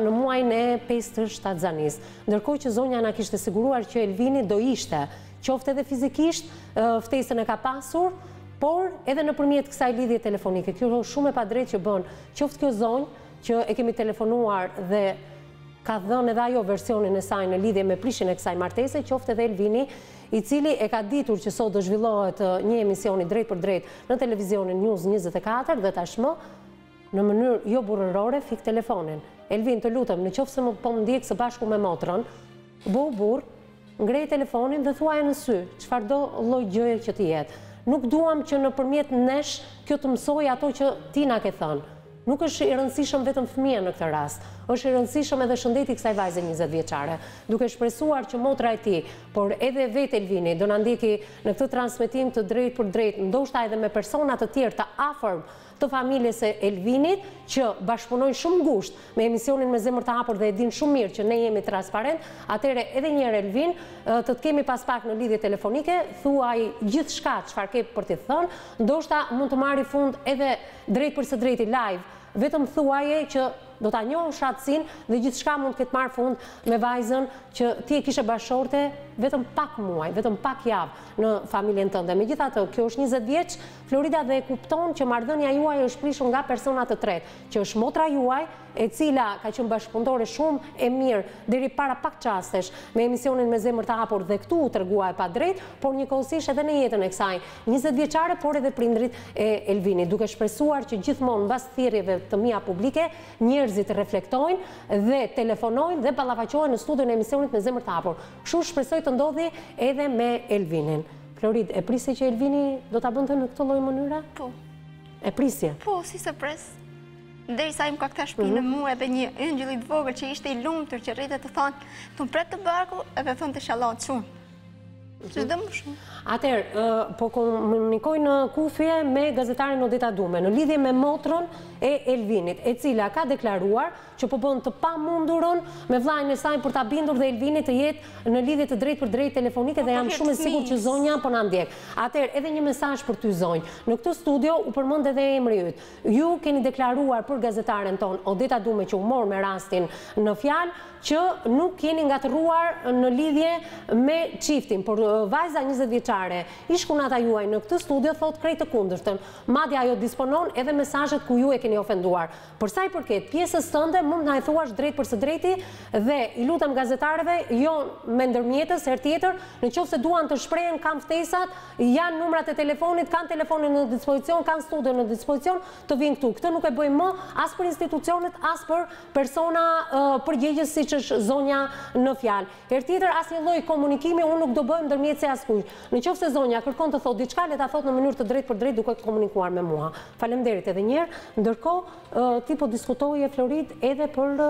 A: në muajin e pestë të shtatzanisë. Ndërkohë që zonja na kishte siguruar që Elvini do ishte qoftë edhe fizikisht, ftesën e ka pasur, por edhe nëpërmjet kësaj lidhje telefonike. Kjo shumë e padrejtë që bën, qoftë kjo zonjë që e kemi telefonuar dhe ka dhënë edhe ajo versionin e saj në lidhje me prishjen e kësaj martese, qoftë edhe Elvini, i cili e ka ditur që sot do zhvillohet një emisioni drejtpërdrejt në televizionin News 24 dhe tashmë në mënyrë jo burrërore fik telefonin. Elvin, të lutem, në qoftë se më po më ndjek së bashku me motrën, Bëhu burrë, ngreje telefonin dhe thuaje në sy, çfarëdo lloj gjëje që të jetë. Nuk duam që nëpërmjet nesh kjo të mësojë ato që ti na ke thënë. Nuk është i rëndësishëm vetëm fëmija në këtë rast. Është i rëndësishëm edhe shëndeti i kësaj vajze njëzet vjeçare. Duke shpresuar që motra e tij, por edhe vetë Elvini do na ndjeki në këtë transmetim të drejtpërdrejtë, ndoshta edhe me persona të tjerë të afërm të familjes së Elvinit që bashkëpunojnë shumë ngushtë me emisionin me zemër të hapur dhe e dinë shumë mirë që ne jemi transparent, atëherë edhe një herë Elvin, të të kemi pas pak në lidhje telefonike, thuaji gjithçka çfarë ke për t'i thënë, ndoshta mund të marri fund edhe drejtpërsëdrejti live, vetëm thuaje që do ta njohësh atësinë dhe gjithçka mund të ketë marrë fund me vajzën që ti e kishe bashkëshorte vetëm pak muaj, vetëm pak javë në familjen tënde. Megjithatë, kjo është njëzet vjeç, Florida dhe e kupton që marrëdhënia juaj është prishur nga persona të tretë, që është motra juaj, e cila ka qenë bashkëpunëtore shumë e mirë deri para pak çastesh me emisionin Me Zemër të Hapur dhe këtu u tregua e padrejtë, por njëkohësisht edhe në jetën e kësaj njëzet vjeçare, por edhe prindërit e Elvinit, duke shpresuar që gjithmonë mbas thirrjeve të mia publike njerëzit reflektojnë dhe telefonojnë dhe ballafaqohen në studion e emisionit Me Zemër të Hapur. Kështu shpresoj të ndodhi edhe me Elvinin. Florid, e prisje që Elvini do ta bënte në këtë lloj mënyre?
B: Po.
A: E prisje?
B: Po, si s'e pres. Derisa më ka kthy shpinën,
A: mhm,
B: mu edhe një engjëlli të vogël që ishte i lumtur që rrinte tu thanë, tu më prek te barku edhe thonte shalla shumë. Që dhe më shumë.
A: Atëherë, po komunikoj në kufje me gazetaren Odeta Dume, në lidhje me motrën e Elvinit, e cila ka deklaruar që po bën të pamundurën me vllain e saj për ta bindur dhe Elvini të jetë në lidhje të drejtpërdrejtë telefonike dhe jam shumë e sigurt që zonja po na ndjek. Atëherë, edhe një mesazh për ty zonjë. Në këtë studio u përmend edhe emri yt. Ju keni deklaruar për gazetaren tonë Odeta Dume që u mor me rastin në fjalë që nuk jeni ngatërruar në lidhje me çiftin, por vajza njëzet vjeçare, ish-kunata juaj në këtë studio thotë krejt të kundërtën. Madje ajo disponon edhe mesazhet ku ju e keni ofenduar. Për sa i përket pjesës tënde, mund të na e thuash drejtpërsëdrejti dhe i lutem gazetarëve, jo me ndërmjetës, herë tjetër, në qoftë se duan të shprehen, kanë ftesat, janë numrat e telefonit, kanë telefonin në dispozicion, kanë studion në dispozicion, të vijnë këtu. Këtë nuk e bëjmë më as për institucionet, as për persona përgjegjës siç është zonja në fjalë. Herë tjetër asnjë lloj komunikimi unë nuk do bëhem ndërmjetëse e askujt. Në qoftë se zonja kërkon të thotë diçka, le ta thotë në mënyrë të drejtpërdrejtë duke komunikuar me mua. Faleminderit edhe një herë. Ndërkohë, ti po diskutoje Florid edhe për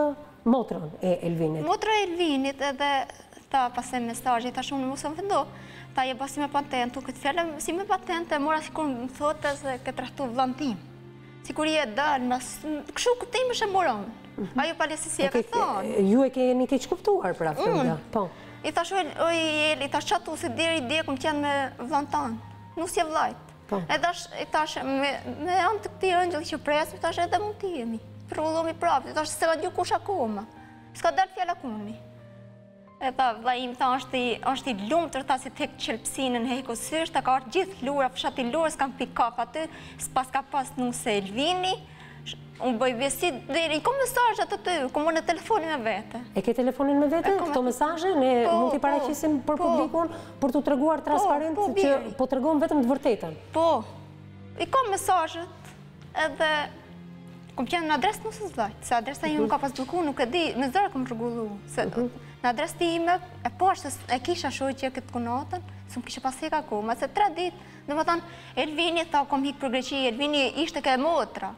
A: motrën e Elvinit.
B: Motra e Elvinit edhe tha pastaj n'mesazh, tha shumë mos e mendo, tha je bo si me patentë, unë këtë fjalë si me patentë, e mora sikur më thotë se ke tradhtu vëllanë tim. Sikur je dalë, mas... Këshu këtë imë shë mburon. Mhm. Ajo pale se si e ka thonë.
A: Ju e keni keqkuptuar pra. Po.
B: I thashë, oj, oj, i thashë qatu, se deri dje kam qenë me vllanë tan. Nuse e vllajt. Po. I thashë, me anë të këtij engjëlli që pres, i thashë edhe mund të jemi. Pendohemi prapë, i thashë se s'ka ndi kush akoma. S'ka dalë fjala akoma. E tha, vllai im tha, është i, është i lumtur tha si të heq qelbësinën e hequ sysh, tha ka ardhur gjithë Lura, fshati i Lurës kanë pi kafe aty, s'pas ka pas nuse Elvini. Unë bëj be se i kom mesazhet aty, kom dhe telefonin me vete.
A: E ke telefonin me vete? Këto mesazhe ne po, mund t'i po, paraqesim për po. publikun për t'u treguar transparent që po tregon vetëm të vërtetën.
B: Po. I kam mesazhet. Edhe kom qenë në adres t'nuses vllajt, se adresa ju nuk ka pas duku, nuk e di, me zor kom rregullu, se mhm. në adres time, e poshtë e kisha shoqe këtë kunatën, s'më kishte pas hek akoma, se tre dit, dhe më tha Elvini, tha, kom ikë për Greqi, Elvini ishte ke motra.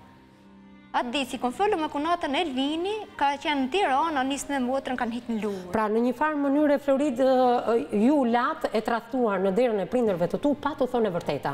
B: Atë ditë, si kom folu me kunatën Elvini, ka qenë në Tiranë, nesër me motrën, kanë ikë në Lurë.
A: Pra, në një farë mënyre, Florid, ju latë e tradhtuar në derën e prindërve të tu, pa t'u thënë e vërteta.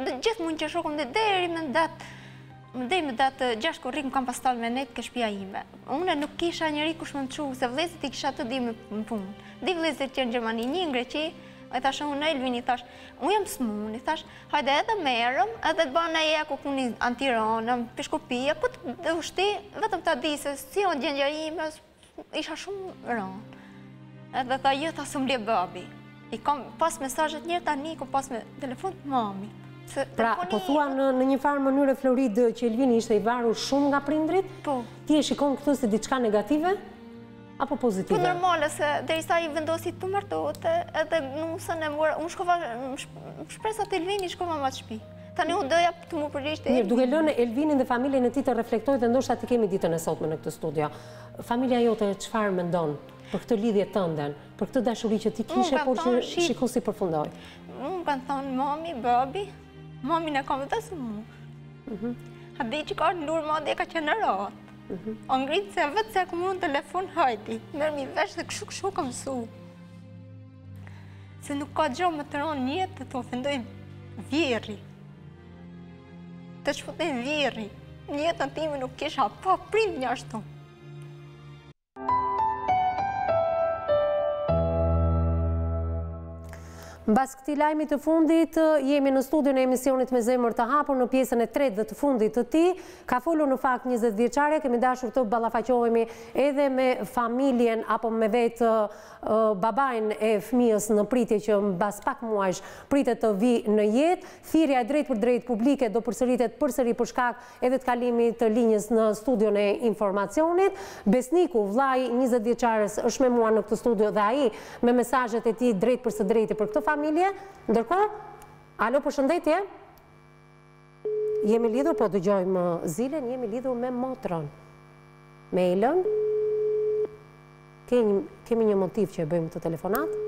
A: Dhe gjithë mundin që
B: shkoi, dhe deri me datë deri me datë gjashtë korrik më kam pas dal me nejtë ke shpia ime. Une nuk kisha njeri kush me më çu, se vllezit i kisha të dy me punë. Dy vllezit qenë Gjermani, një në Greqi, i thash unë Elvin, i thash, unë jam smun, i thash, hajde edhe merrëm, edhe të bajmë eko ku, në Tiranë, Peshkopi a, ku të duash ti, vetëm ta di se si osht gjendja ime, Isha shumë randë. Edhe tha jo tha s'më le babi. I kom pas mesazhet njer tani, kom pas me telefon të mami.
A: Pra, po thua në një farë mënyre Florid që Elvini ishte i varu shumë nga prindërit?
B: Po.
A: Ti e shikon këtë si diçka negative? Apo pozitive?
B: Po normale se derisa ai vendosi të martohet edhe nusen e merr, unë shkova, me shpresa t'Elvinit shkova n'atë shpi. Tani unë doja të m'përkrahte...
A: Mirë, duke lënë Elvinin dhe familjen e tij të reflektojë dhe ndoshta t'i kemi ditën e sotme në këtë studio. Familja jote çfarë mendon për këtë lidhje tënden, për këtë dashuri që ti kishe, por që shiko si përfundoj.
B: Më më kanë thonë mami, babi, mami e kom të sëmurë. Mhm. A dhe që ka në lurë ma dhe ka që në rotë. Mhm. O ngrit se vetë s'e kom n'telefon hajti. Merre mirë vesh dhe kështu kështu kam su. Se nuk ka gjë më të rëndë në jetë të të ofendojë vjehrri. Të shpëtojë vjehrri. Në jetën time nuk kisha pa prind një ashtu.
A: Mbas këtij lajmi të fundit, jemi në studion e emisionit me zemër të hapur në pjesën e tretë dhe të fundit të tij. Ka folur në fakt 20 vjeçarja, kemi dashur të ballafaqohemi edhe me familjen apo me vetë babain e fëmijës në pritje që mbas pak muajsh pritet të vijë në jetë, thirrja e drejtpërdrejtë publike do përsëritet përsëri për shkak edhe të kalimit të linjës në studion e informacionit. Besniku, vëllai i njëzet vjeçares është me mua në këtë studio dhe ai me mesazhet e tij drejtpërsëdrejti për këtë familje. Ndërkohë, alo përshëndetje. Jemi lidhur, po dëgjojmë zilen, jemi lidhur me motrën. Me Elën. Kemi një motiv që e bëjmë këtë telefonatë.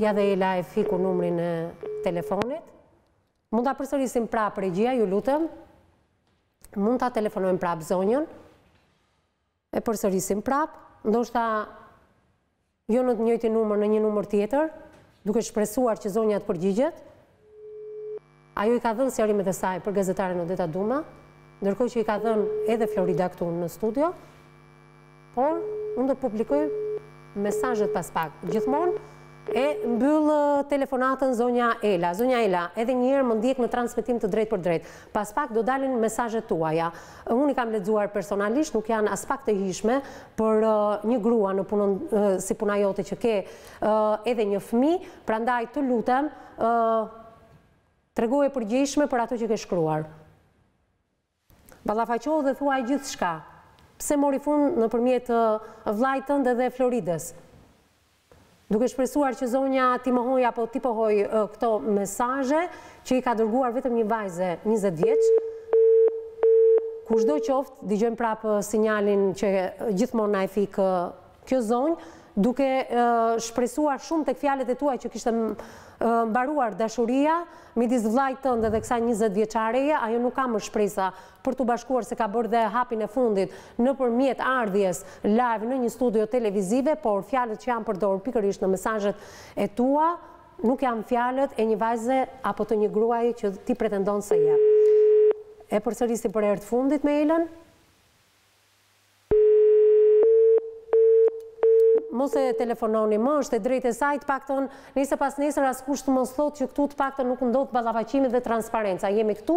A: Ja dhe Ela e fiku numrin e telefonit. Mund ta përsërisim prapë regjia, ju lutem. Mund ta telefonojmë prapë zonjën. E përsërisim prapë, ndoshta jo në të njëjtin numër, në një numër tjetër, duke shpresuar që zonja të përgjigjet. Ajo i ka dhënë sqarimet e saj për gazetaren Odeta Duma, ndërkohë që i ka dhënë edhe Florida këtu në studio, por unë do të publikoj mesazhet pas pak. Gjithmonë E mbyll telefonatën zonja Ela. Zonja Ela, edhe një herë më ndjek në transmetim të drejtpërdrejtë. Pas pak do dalin mesazhet tuaja. Unë i kam lexuar personalisht, nuk janë aspak të hijshme për një grua në punën si puna jote që ke edhe një fëmijë, prandaj të lutem, tregohu e përgjegjshme për ato që ke shkruar. Ballafaqohu dhe thuaj gjithçka. Pse mori fund nëpërmjet vllait tënd edhe Floridës? Duke shpresuar që zonja t'i mohojë apo t'i pohojë këto mesazhe që i ka dërguar vetëm një vajze njëzet vjeç. Kushdo qoftë, dëgjojmë prapë sinjalin që gjithmonë na e fik Kjo zonjë, duke shpresuar shumë tek fjalët e tua që kishte mbaruar dashuria midis vllait tënd edhe kësaj njëzet vjeçareje, ajo nuk ka më shpresa për t'u bashkuar se ka bërë dhe hapin e fundit nëpërmjet ardhjes live në një studio televizive, por fjalët që janë përdorur pikërisht në mesazhet e tua nuk janë fjalët e një vajze apo të një gruaje që ti pretendon se je. E përsërisim për herë të fundit me Elën. Mos e telefononi më, është e drejtë e saj, të paktën nesër pas nesër askush të mos thotë që këtu të paktën nuk ndodhi ballafaqimi dhe transparenca. Jemi këtu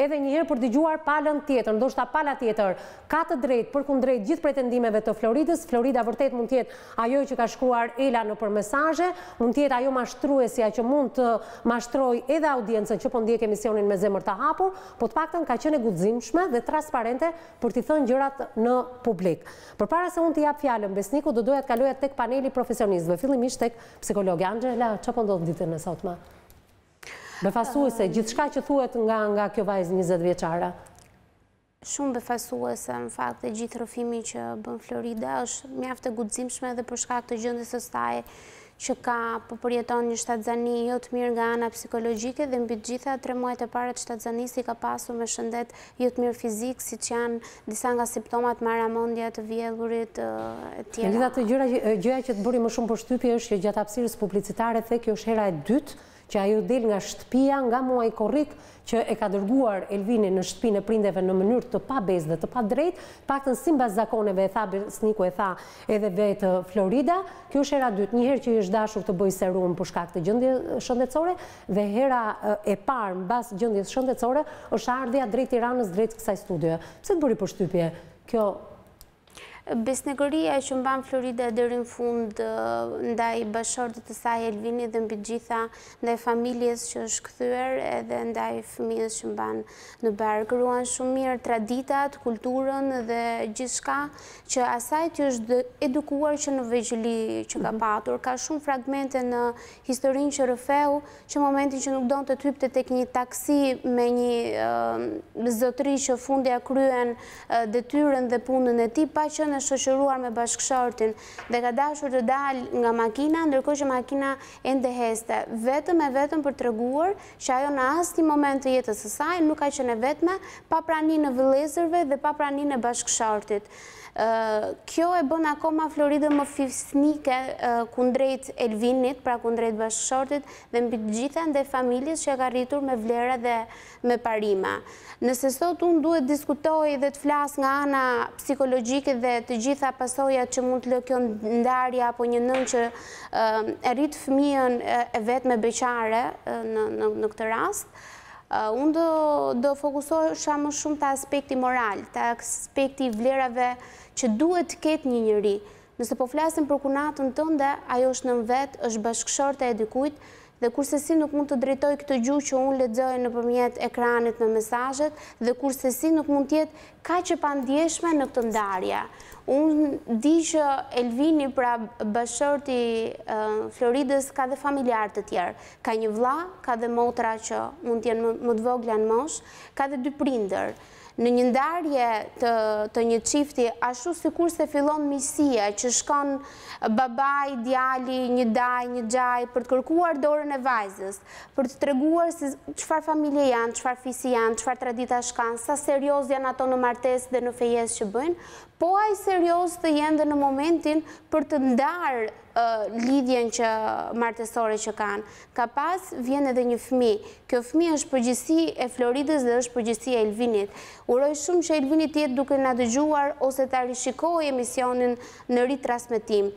A: edhe një herë për dëgjuar palën tjetër, ndoshta pala tjetër ka të drejtë përkundrejt gjithë pretendimeve të Floridës. Florida vërtet mund të jetë ajo që ka shkruar Ela nëpër mesazhe, mund të jetë ajo mashtruesja që mund të mashtrojë edhe audiencën që po ndjek emisionin me zemër të hapur, po të paktën ka qenë e guximshme dhe transparente për t'i thënë gjërat në publik. Përpara se unë t'i jap fjalën Besnikut, do doja të kaloja tek paneli i profesionistëve, fillimisht tek psikologja. Anxhela, çfarë po ndodh ditën e sotme? Befasuese, gjithçka që thuhet nga nga kjo vajzë 20 vjeçare.
D: Shumë befasuese në fakt e gjithë rrëfimi që bën Florida është mjaft e guximshme edhe për shkak të gjendjes së saj që ka, po përjeton një shtatzani jo të mirë nga ana psikologjike dhe mbi të gjitha tre muajt e parë të shtatzanisë i ka pasur me shëndet jo të mirë fizik, siç janë disa nga simptomat marramendja, të vjellurit
A: etj. Megjithatë gjëja që të bëri më shumë përshtypje është që gjatë hapësirës publicitare the kjo është hera e dytë që ajo del nga shtëpia nga muaji korrik që e ka dërguar Elvini në shtëpinë e prindeve në mënyrë të pabesë dhe të padrejtë, të paktën simbas zakoneve e tha Besniku e tha edhe vetë Florida, kjo është hera dytë, një herë që i është dashur të bëjë serum për shkak të gjendjes shëndetësore dhe hera e parë mbas gjendjes shëndetësore është ardhja drejt Tiranës drejt kësaj studioje. Pse të bëri përshtypje kjo
D: Besnikëria që mban Florida deri në fund ndaj bashkëshortit të saj Elvinit dhe mbi të gjitha ndaj familjes që është kthyer edhe ndaj fëmijës që mban në bark ruan shumë mirë traditat, kulturën dhe gjithçka që asaj i është edukuar që në vegjëli që ka patur. Ka shumë fragmente në historinë që rrëfeu Që momentin që nuk donte të hypte tek një taksi me një zotëri që fundja kryen detyrën dhe punën e tij, pa qenë e shoqëruar me bashkëshortin, dhe ka dashur të dalë nga makina, ndërkohë që makina ende ecte, vetëm e vetëm për të treguar që ajo në asnjë moment të jetës së saj nuk ka qenë e vetme, pa praninë e vëllezërve dhe pa praninë e bashkëshortit. Kjo e bën akoma Floridën më fisnike kundrejt Elvinit, pra kundrejt bashkëshortit dhe mbi të gjitha ndaj familjes që e ka rritur me vlera dhe me parime. Nëse sot unë duhet të diskutoj dhe të flas nga ana psikologjike dhe të gjitha pasojat që mund të lë kjo ndarje apo një nënë që e rrit fëmijën e vetme beqare në këtë rast, Unë do fokusohesha më shumë te aspekti moral, te aspekti i vlerave që duhet të ketë një njeri. Nëse po flasim për kunatën tënde, ajo është nënë vetë, është bashkëshorte e dikujt, dhe kurrsesi nuk mund të drejtojë këtë gjuhë që unë lexoj nëpërmjet ekranit me mesazhet, dhe kurrsesi nuk mund të jetë Kaq e pandjeshme në këtë ndarje. Unë di që Elvini, pra bashkëshorti i Floridës ka dhe familjarë të tjerë. Ka një vëlla, ka dhe motra që mund të jenë më të vogla në moshë, ka dhe dy prindër. Në një ndarje të të një çifti, ashtu sikurse fillon miqësia që shkon babai, djali, një dajë, një xhajë për të kërkuar dorën e vajzës, Për të treguar se çfarë familje janë, çfarë fisi janë, çfarë traditash kanë, sa seriozë janë ato në martesë dhe në fejesë që bëjnë, po aq seriozë të jenë dhe në momentin për të ndarë lidhjen që martesore që kanë. Ka pas, vjen edhe një fëmijë. Kjo fëmijë është përgjegjësi e Floridës dhe është përgjegjësi e Elvinit. Uroj shumë që Elvini të jetë duke na dëgjuar ose ta rishikojë emisionin në ritransmetim.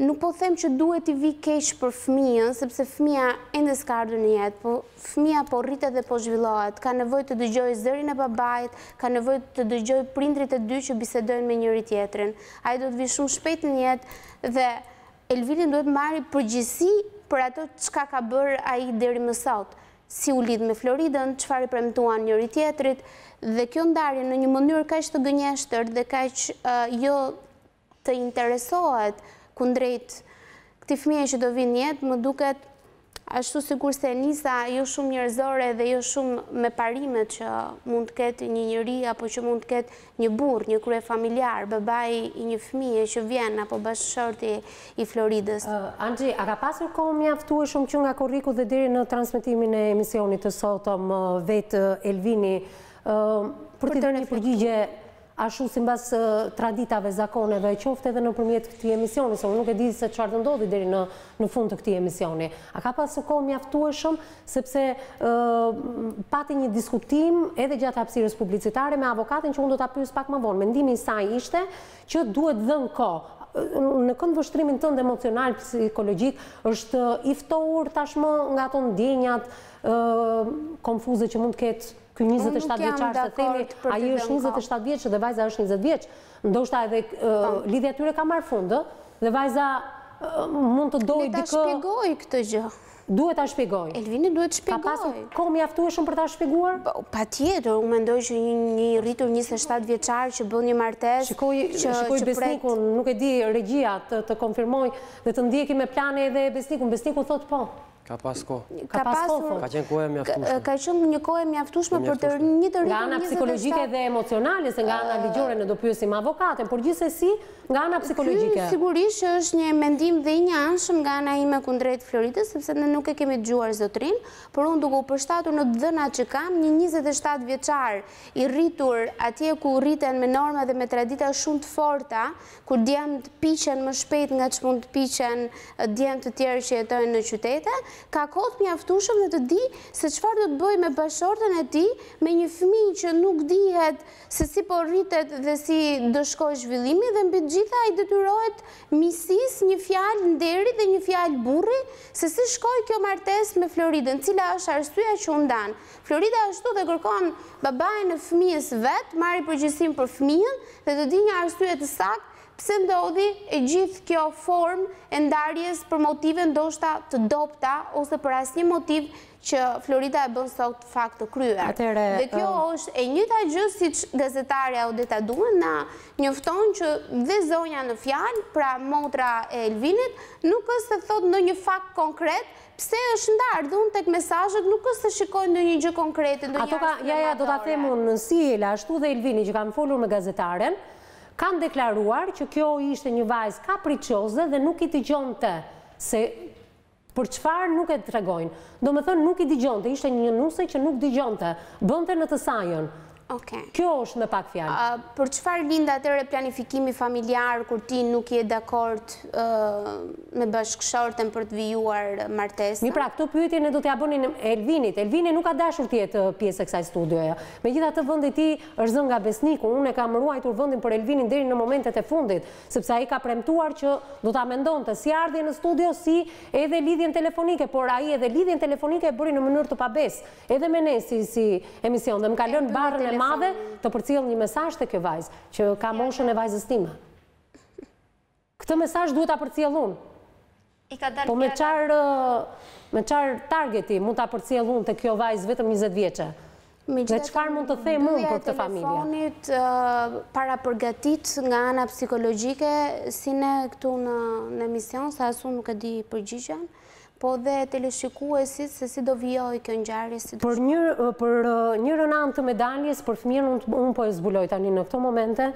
D: Nuk po them që duhet t'i vijë keq për fëmijën, sepse fëmija ende s'ka ardhur në jetë, po fëmija po rritet dhe po zhvillohet, ka nevojë të dëgjojë zërin e babait, ka nevojë të dëgjojë prindërit e dy që bisedojnë me njëri-tjetrin. Ai do të vijë shumë shpejt në jetë dhe Elvini duhet të marri përgjegjësi për ato çka ka bërë ai deri më sot, si u lidh me Floridën, çfarë i premtuan njëri-tjetrit dhe kjo ndarje në një mënyrë kaq të gënjeshtërt dhe kaq jo të interesohet kundrejt këtij fëmije që do vijë në jetë, më duket ashtu sikurse nisa jo shumë njerëzore dhe jo shumë me parimet që mund të ketë një njeri apo që mund të ketë një burrë, një kryefamiljar, babai i një fëmije që vjen apo bashkëshorti i Floridës.
A: Anxhi, a ka pasur kohë mjaftueshëm që nga korriku dhe deri në transmetimin e emisionit të sotëm vetë Elvini për të dhënë një përgjigje Ashtu simbas traditave, zakoneve, qoftë edhe nëpërmjet këtij emisioni, se unë nuk e di se çfarë do ndodhi deri në fund të këtij emisioni. A ka pas kohë mjaftueshëm, sepse pati një diskutim edhe gjatë hapësirës publicitare me avokatin që unë do ta pyes pak më vonë. Mendimi i saj ishte që duhet dhënë kohë. Në këndvështrimin tënd emocional, psikologjik, është i ftohur tashmë nga ato ndjenjat konfuze që mund të ketë Ky njëzet e shtatë vjeçar të themi, ai është njëzet e shtatë vjeç dhe vajza është njëzet vjeç. Ndoshta edhe lidhja e tyre ka marrë fund, ë? Dhe vajza mund të dojë
D: dikë... Le ta shpjegojë këtë gjë.
A: Duhet ta shpjegojë.
D: Elvini duhet të shpjegojë.
A: Ka pasur kohë mjaftueshëm për ta shpjeguar?
D: Po, patjetër, unë mendoj që një i rritur 27 vjeçar që bën një martesë,
A: shikoj shikoj Besnikun, nuk e di regjia të konfirmojë dhe të ndjeki me plane edhe Besnikun. Besniku thotë po.
F: Ka pas kohë.
A: Ka pas kohë, thotë.
F: Ka qenë kohë e mjaftueshme.
D: Ka qenë një kohë e mjaftueshme për të një të rritur 27...
A: Nga ana psikologjike dhe emocionale, se nga ana ligjore ne do pyesim avokaten, por gjithsesi, nga ana psikologjike.
D: Kjo sigurisht që është një mendim dhe i njëanshëm nga ana ime kundrejt Floritës, sepse ne nuk e kemi dëgjuar zotërinë, por unë duke u përshtatur në të dhënat që kam, një 27 vjeçar i rritur atje ku rriten me norma dhe me tradita shumë të forta, Ku djemtë piqen më shpejt nga ç'mund të piqen djem të tjerë që jetojnë në qytete, ka kohë të mjaftueshme dhe të dijë se çfarë do të bëjë me bashkëshorten e tij me një fëmijë që nuk dihet se si po rritet dhe si do shkojë zhvillimi dhe mbi të gjitha ai i detyrohet miqësisë një fjalë nderi dhe një fjalë burri se si shkoi kjo martesë me Floridën cila është arsyeja që u ndanë Florida ashtu dhe kërkon babain e fëmijës së vet të marri përgjegjësinë për fëmijën dhe të di një arsye të saktë pse ndodhi e gjithë kjo formë e ndarjes për motive ndoshta të dobëta ose për asnjë motiv që Florida e bën sot fakt të kryer. Dhe kjo është e njëjta gjë siç gazetarja Odeta Duan na njofton që dhe zonja në fjalë, pra motra e Elvinit, nuk është se thotë ndonjë fakt konkret Pse është ndarë, dhe unë tek mesazhet nuk është se shikoj ndonjë gjë konkrete, ndonjë arsye madhore.
A: Ato ka, ja ja do ta them unë, Nënsi, si Ela ashtu dhe Elvini që kanë folur me gazetaren, kanë deklaruar që kjo ishte një vajzë kapriçioze dhe nuk i dëgjonte se për çfarë nuk e tregojnë. Domethënë nuk i dëgjonte, ishte një nuse që nuk dëgjonte, bënte në të sajën. Kjo është me pak fjalë.
D: Për çfarë lind atëherë planifikimi familjar kur ti nuk je dakord me bashkëshorten për të vijuar martesën?
A: Mirë, pra këto pyetje ne do t'ia bënim Elvinit. Elvini nuk ka dashur të jetë pjesë e kësaj studioje. Megjithatë vendi i tij është zënë nga Besniku. Unë e kam ruajtur vendin për Elvinin deri në momentet e fundit, sepse ai ka premtuar që do ta mendonte si ardhjen në studio si edhe lidhjen telefonike, por ai edhe lidhjen telefonike e bëri në mënyrë të pabesë. Edhe me ne si si emision dhe më ka lënë barrën e madhe të përcjell një mesazh te kjo vajzë që ka moshën e vajzës time. Këtë mesazh duhet ta përcjell unë. Po me çar, me çarë targeti mund ta përcjell unë te kjo vajzë vetëm 20 vjeçe. Dhe çfarë mund të them unë për këtë familje?
D: Duja e telefonit parapërgatit nga ana psikologjike, si ne këtu në emision, se as unë nuk e di përgjigjen, Po dhe teleshikuesit se si do vijojë kjo ngjarje si do shkojë.
A: Për njërën anë të medaljes për fëmijën unë po e zbuloj tani në këto momente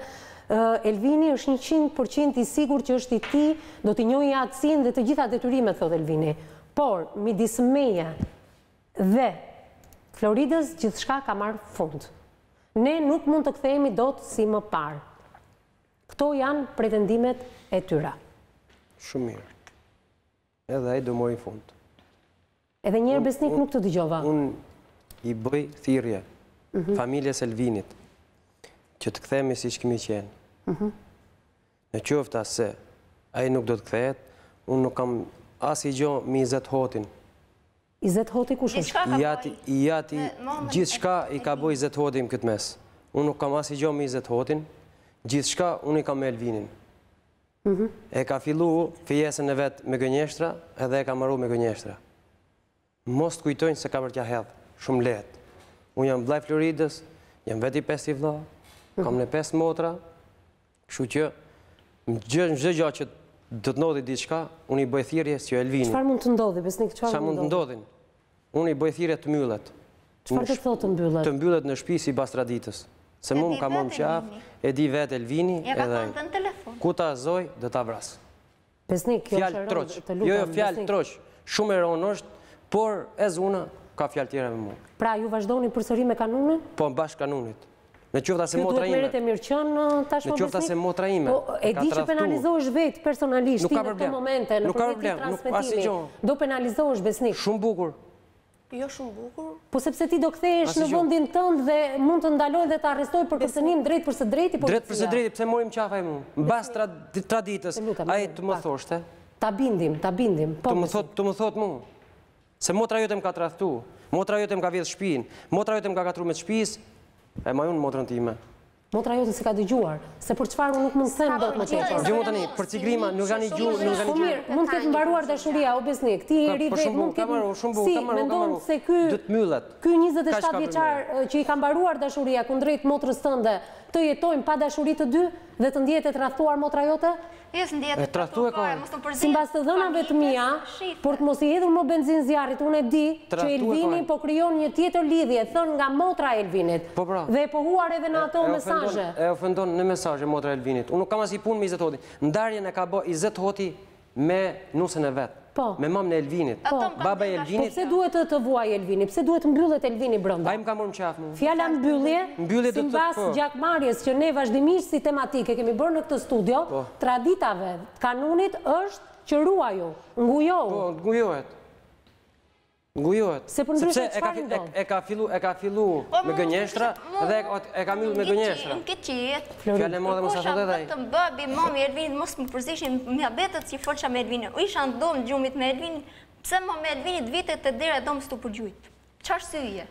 A: Elvini është njëqind për qind i sigurt që është i tij do t'i njohë atësinë dhe të gjitha detyrimet thotë Elvini por midis meje dhe Floridës gjithçka ka marrë fund ne nuk mund të kthehemi dot si më parë këto janë pretendimet e tyre.
F: Shumë mirë. Edhe ai do mori fund.
A: Edhe njëherë Besnik nuk të dëgjova.
F: Unë i bëj thirje mhm. familjes Elvinit që të kthehemi siç kemi qenë. Mhm. Në qoftë se ai nuk do të kthehet, unë nuk kam asni gjo me Izet Hotin.
A: Izet Hoti kush
F: është? I jati, i jati, gjithçka i ka bo Izet Hoti në këtë mes. Unë nuk kam asni gjo me Izet Hotin, gjithçka unë i kam me Elvinin. Mhm. E ka fillu fejesën e vet me gënjeshtra edhe e ka maru me gënjeshtra. Mos të kujtojë se ka për t'ia hedhë shumë lehtë. Unë jam vllai Floridës, jam vetë i pesti vlla, kam dhe pesë motra, Kështu që në çdo gjë që do të ndodhi diçka, unë i bëj thirrje si Elvini.
A: Çfarë mund të ndodhi, Besnik, çfarë
F: mund të ndodhi? Çfarë mund të ndodhin? Unë i bëj thirrje të mbyllet.
A: Çfarë do të thotë të mbyllet?
F: Të mbyllet në shtëpi simbas traditës. Se mua më ka marrë në qafë, e di vetë Elvini edhe ai. Ku ta zojë, do ta vras.
A: Besnik, kjo është e
F: rëndë, të lutem. Jo, jo, fjala troç, shumë e rëndë është, po e zuna s'ka fjalë tjera me mua.
A: Pra, ju vazhdoni përsëri me kanunin?
F: Po, mbas kanunit. Në qoftë se motra ime...
A: Kjo duhet merret e mirëqenë tashmë, Besnik?
F: Në qoftë se motra ime...
A: Po, e di që penalizohesh vetë personalisht ti në këto momente, nëpërmjet transmitimi. Do penalizohesh Besnik.
F: Shumë bukur.
C: Jo shumë bukur.
A: Po sepse ti do kthehesh në vendin tënd dhe mund të ndalojë dhe të arrestojë për kërcënim drejtpërsëdrejti
F: policia. Drejtpërsëdrejti, pse mori m'qafë ai mu? Mbas traditës, ai të më thoshte.
A: Ta bindim, ta bindim.
F: Po, të më thotë mu se motra jote më ka tradhtu, motra jote më ka vjedh shpinë, motra jote më ka ka turpnu emrin e shpisë, e maj unë motrën time.
A: Motra jote s'e ka dëgjuar, se për çfarë unë nuk mund të them dot më tepër.
F: Dëgjomë tani, për cigrima nuk kanë gjuhë, nuk kanë
A: gjuhë. Po mirë, mund të ketë mbaruar dashuria o Besnik, ti je i ri vetë, mund të ketë
F: si mendon
A: se ky
F: do të mbyllet.
A: Ky 27 vjeçar që i ka mbaruar dashuria kundrejt motrës tënde, të jetojnë pa dashuri të dy dhe të ndjehet e tradhtuar motra jote?
B: E tradhtu
A: e ka unë. Simbas të dhënave të mia, për të mos i hedhur më benzinë zjarrit, unë e di që Elvini po krijon një tjetër lidhje, thënë nga motra e Elvinit.
F: Po pra.
A: Dhe e pohuar edhe në ato mesazhe.
F: E ofendon në mesazhe motra e Elvinit. Unë nuk kam asnjë punë me Izet Hotin. Ndarjen e ka bo Izet Hoti me nusen e vet. Po. Me mamën e Elvinit. Po. Baba i Elvinit.
A: Po pse duhet të të vuajë Elvini? Pse duhet të mbyllet Elvini brenda?
F: Ai më ka marrë në qafë mua.
A: Fjala mbyllje, sipas gjakmarrjes që ne vazhdimisht si tematikë e kemi bërë në këtë studio, traditave, kanunit është që ruaju, ngujohu.
F: Po, ngujohet. Ngujohet,
A: sepse
F: e ka fillu, e ka fillu me gënjeshtra dhe e ka mbyll me gënjeshtra. Fjalë e madhe mos ashtu edhe
B: ai. Vetëm babi, mami, Ervinit mos më përziheshin me muhabetet si flisja me Ervinin, u isha në dhomë gjumit me Ervinin, pse mami Ervinit vinte te dera e dhomës tu përgju, çfarë arsye,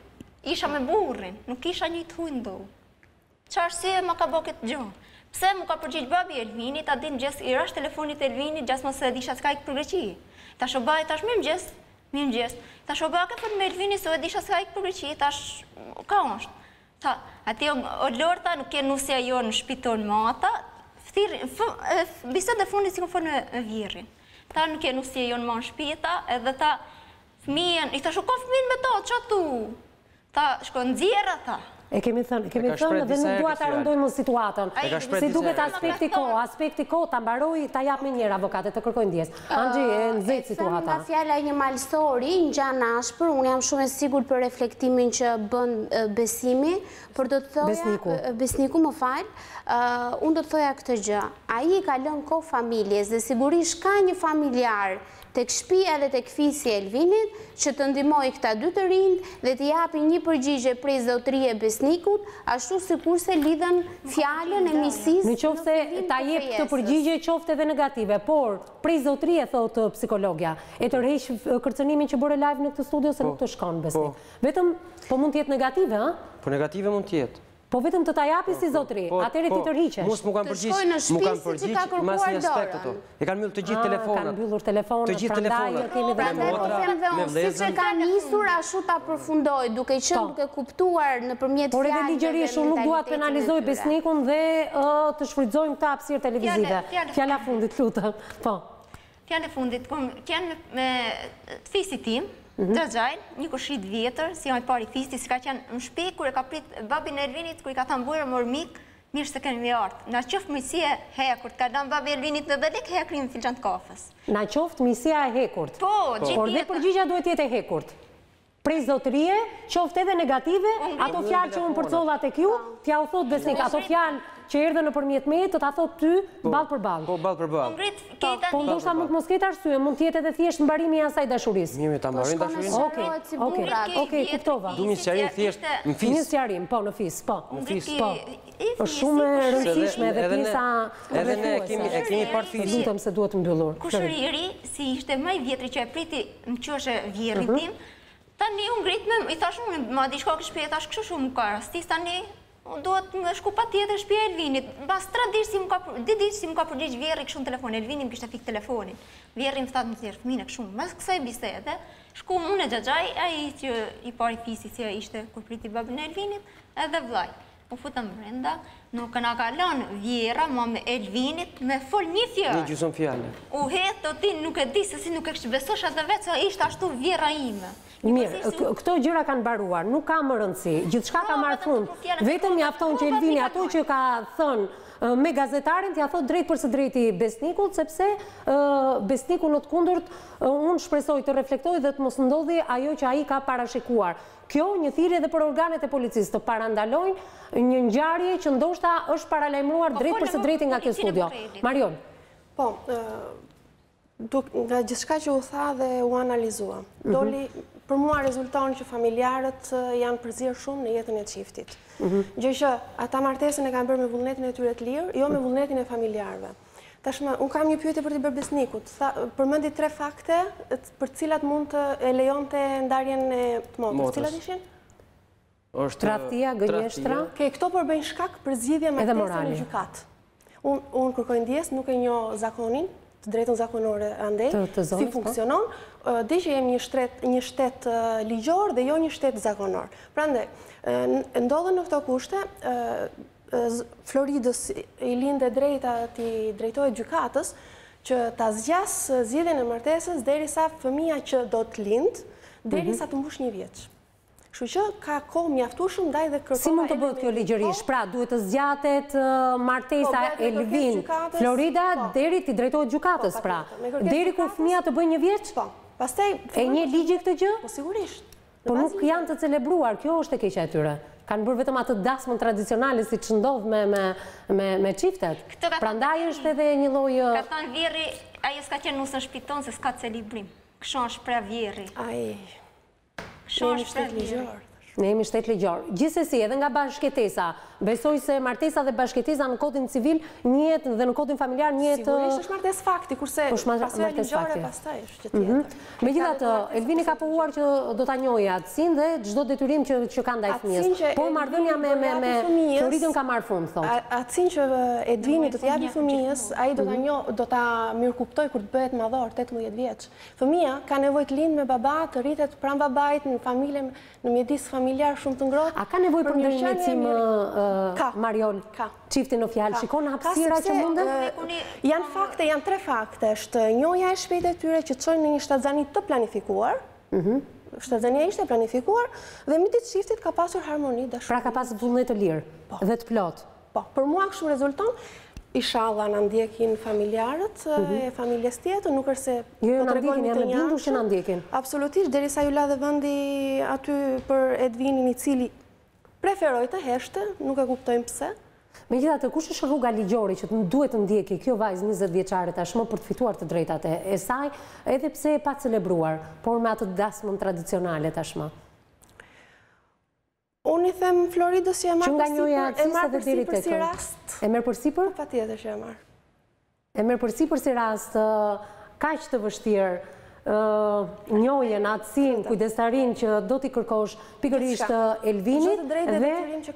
B: isha me burrin, nuk isha me një të huj në dhomë. Ça arsye ma ka ba këtë gjë. Pse mu ka përgjigj babi Elvinit, atë mëngjes i rash telefonit Elvinit gjasme s'e disha që ka ik për Greqi. Thash o ba i thash mirmëngjes, mirmëngjes, thash o ba a ke fol me Elvinin se un e disha që ka ik për Greqi, thash ka osht. Tha, a ti o lor tha nuk je nusja jonë në shpi tonë ma tha, thirri, bisedë e fundit që kam fol me vjerrin. Tha nuk je nusje jonë ma në shpi tha, edhe tha, fëmijën, i thash o ka fëmijën me ta, ça thu. Tha, shko nxjerr atë.
A: E kemi thënë, e kemi thënë dhe nuk dua ta rëndoj më situatën. Si duket aspekti kohë, aspekti kohë ta mbaroj, ta jap menjëherë avokate, të kërkoj ndjesë. Anxhi, e nxehtë situata.
D: E thënë nga fjala e një malësori, ngjan ashpër, unë jam shumë e sigurt për reflektimin që bën Besimi, por do të thoja...
A: Besniku.
D: Besniku, më fal. Unë do të thoja këtë gjë. Ai i ka lënë kohë familjes dhe sigurisht ka një familjar tek shpia dhe tek fisi i Elvinit, që të ndihmojë këta dy të rinjtë dhe t'i japi një përgjigje prej zotërie Besnikut, ashtu sikurse lidhën fjalën e miqësisë.
A: Në qoftë se ta jep këtë përgjigje, qoftë edhe negative, por prej zotërie, thotë psikologja, e tërheq kërcënimin që bëre live në këtë studio se nuk të shkon, Besnik. Vetëm, po mund të jetë negative, ëh?
F: Po negative mund të jetë.
A: Po vetëm të ta japi si zotëri, atëherë ti
F: tërhiqesh. Të shkojë në shtëpi siç i ka kërkuar dorën. E kanë mbyllur të gjithë telefonat.
A: Kanë mbyllur telefonat,
F: prandaj e
A: kemi dhe
D: ne. Po them dhe unë, siç e ka nisur ashtu ta përfundojë, duke qenë duke kuptuar nëpërmjet fjalëve dhe mentalitetin e tij.
A: Por edhe ligjërisht unë nuk dua të penalizoj Besnikun dhe të shfrytëzojmë këtë hapësirë televizive. Fjala e fundit, lutem. Po.
B: Fjalë e fundit, kur kjenë me fisit tim, mhm. xhaxhain, një kushri të vjetër, si ai i pari fisit, si ka qenë në shpi, kur e ka prit babin e Elvinit, kur i ka thanë bujrum mor mik, mirë se keni ardhë. Na qoftë miqsia e hekurt, ka dhanë babi Elvinit dhet lek hekri në filxhan të kafes.
A: Na qoftë miqsia e hekurt.
B: Po, gjithë
A: Por dhe përgjigja duhet të jetë e hekurt. Prej zotërie, qoftë edhe negative, ato fjalë që unë përcolla tek ju, t'ja u thotë Besnik, ato fjalë që erdhën nëpërmjet meje, të ta thotë ty, ballë për ballë.
F: Po, ballë për ballë.
A: Po, ndoshta mund të mos ketë arsye, mund të jetë edhe thjesht mbarimi i asaj dashurisë.
F: Mirë, mirë, ta mbarojnë
A: dashurinë. Okej, okej, okej, kuptova.
F: Du një sqarim thjesht, në fis.
A: Një sqarim, po, në fis, po. Në fis, po. Është shumë e rëndësishme edhe pjesa rrethuese.
F: Edhe ne e kemi parë fis.
A: Lutem se duhet mbyllur.
B: Kushëriri, si ishte më i vjetri që e priti, Në qoshe vjerrin tim, tani u ngritëm e, i thashë unë, ma di shka kështë pje, i thashë kshu kshu më ka rastis, tani, unë duhet me shku patjetër shpia Elvinit, mas tre ditë si më ka, dy ditë si më ka përgjigj vjerri kshu në telefon, Elvini më kishte fikë telefonin, vjerri më tha me nxjerr fëminë kshu kshu, mas kësaj bisede, shkum unë xhaxhai, ai që i pari fisit si ishte kur priti babën e Elvinit, edhe vlaj, U futëm brenda, nuk na ka lënë vjehrra, ma me Elvinin, me fol një fjalë.
F: Një gjysëm fjalë.
B: U hedh te ti, nuk e di se si nuk e kisha besuar as vetë, se ishte ashtu vjehrra ime.
A: Mirë, këto gjëra kanë mbaruar, nuk ka më rëndësi, gjithçka ka marrë fund, vetëm mjafton që Elvini, ato që ka thënë me gazetarin, t'ia thotë drejtpërsëdrejti Besnikut, sepse Besniku në të kundërt, unë shpresoj të reflektojë dhe të mos ndodhë ajo që ai ka parashikuar. Kjo një thirrje edhe për organet e policisë të parandalojnë një ngjarje që ndoshta është paralajmëruar drejtpërsëdrejti nga kjo studio. Marion.
C: Po, nga gjithçka që u tha dhe u analizua, mhm. doli për mua rezulton që familjarët janë përzier shumë në jetën e çiftit. Mhm. Gjë që ata martesën e kanë bërë me vullnetin e tyre të lirë, jo me vullnetin e familjarëve. Tashmë, unë kam një pyetje për t'i bërë Besnikut. Tha, përmendi tre fakte për të cilat mund të e lejonte ndarjen e të motrës. Cilat ishin?
A: Është tradhtia,
C: gënjeshtra. Këto përbëjnë shkak për zgjidhje martese në gjykatë. Unë un kërkoj ndjesë, nuk e njoh zakonin, të drejtën zakonore andej, si po. funksionon, di që jemi një shtet ligjor dhe jo një shtet zakonor. Prandaj, ndodhur në këto kushte, Floridës i lind e drejta t'i drejtohet gjykatës që ta zgjasë zgjidhjen e martesës derisa fëmija që do të lindë, derisa mhm. të mbushë një vjeç. Kështu që ka kohë mjaftueshëm ndaj dhe kërkova
A: Si mund të bëhet kjo ligjërisht? Pra duhet të zgjatet martesa po, Elvin Florida po. deri t'i drejtohet gjykatës po, pra. Deri kur fëmija të bëjë një vjeç? Po. Pastaj e njeh ligji këtë gjë?
C: Po sigurisht.
A: Po nuk janë të celebruar, kjo është e keqja e tyre. Kanë bërë vetëm atë dasmën tradicionale siç ndodh me, me, me, me çiftet. Prandaj është edhe një lloj...
B: Ka thënë vjehrri, ajo s'ka qenë nuse në shpi tonë se s'ka celebrim. Kështu është shprehur vjehrri.
C: Ai, kështu është shprehur vjehrri.
A: Ne jemi shtet ligjor. Gjithsesi, edhe nga bashkëjetesa, besoj se martesa dhe bashkëjetesa në kodin civil njihet dhe në kodin familjar njihet...
C: Sigurisht është martesë fakti, kurse
A: pasoja
C: ligjore pastaj është gjë tjetër. Mhm.
A: Megjithatë, Elvini ka pohuar që do ta njohë atësinë dhe çdo detyrim që që ka ndaj fëmijës. Por marrëdhënia me me me Floridën ka marrë fund, thotë.
C: Atësinë që Elvini do t'i japë fëmijës, ai do ta mhm. njohë, do ta mirëkuptojë kur të bëhet madhor, 18 vjeç. Fëmija ka nevojë të lindë me baba, të rritet pranë babait në familje, në mjedis familjar shumë të ngrohtë.
A: A ka nevojë për ndonjë mjecim Marion? Ka. Çifti në fjalë, shikon hapësira që mundën?
C: Janë fakte, janë tre fakte. Është njohja e shpejtë e tyre që çojnë në një shtatzani të planifikuar. Mhm. Shtatzania ishte planifikuar dhe midis çiftit ka pasur harmoni dhe shumë.
A: Pra ka pasë vullnet të lirë
C: po.
A: dhe të plotë.
C: Po, për mua kështu rezulton, ishalla na ndjekin familjarët mhm. e familjes tjetër, nuk është se
A: jo, jo,
C: po
A: tregonin
C: të
A: njërë. që na ndjekin.
C: Absolutisht, derisa iu la dhe vendi aty për Elvinin i cili Preferoi të heshtë, nuk e kuptojmë pse.
A: Megjithatë, kush është rruga ligjore që duhet të ndjekë kjo vajzë njëzet vjeçare tashmë për të fituar të drejtat e saj, edhe pse e pacelebruar, por me atë dasmën tradicionale tashmë?
C: Unë i them Floridës që e
A: marr
C: përsipër, e
A: marr
C: përsipër si rast.
A: E merr përsipër?
C: Po patjetër që e marr.
A: E merr përsipër si rast kaq të vështirë njohjen, atësinë, kujdestarinë që do t'i kërkosh pikërisht Elvinit
C: dhe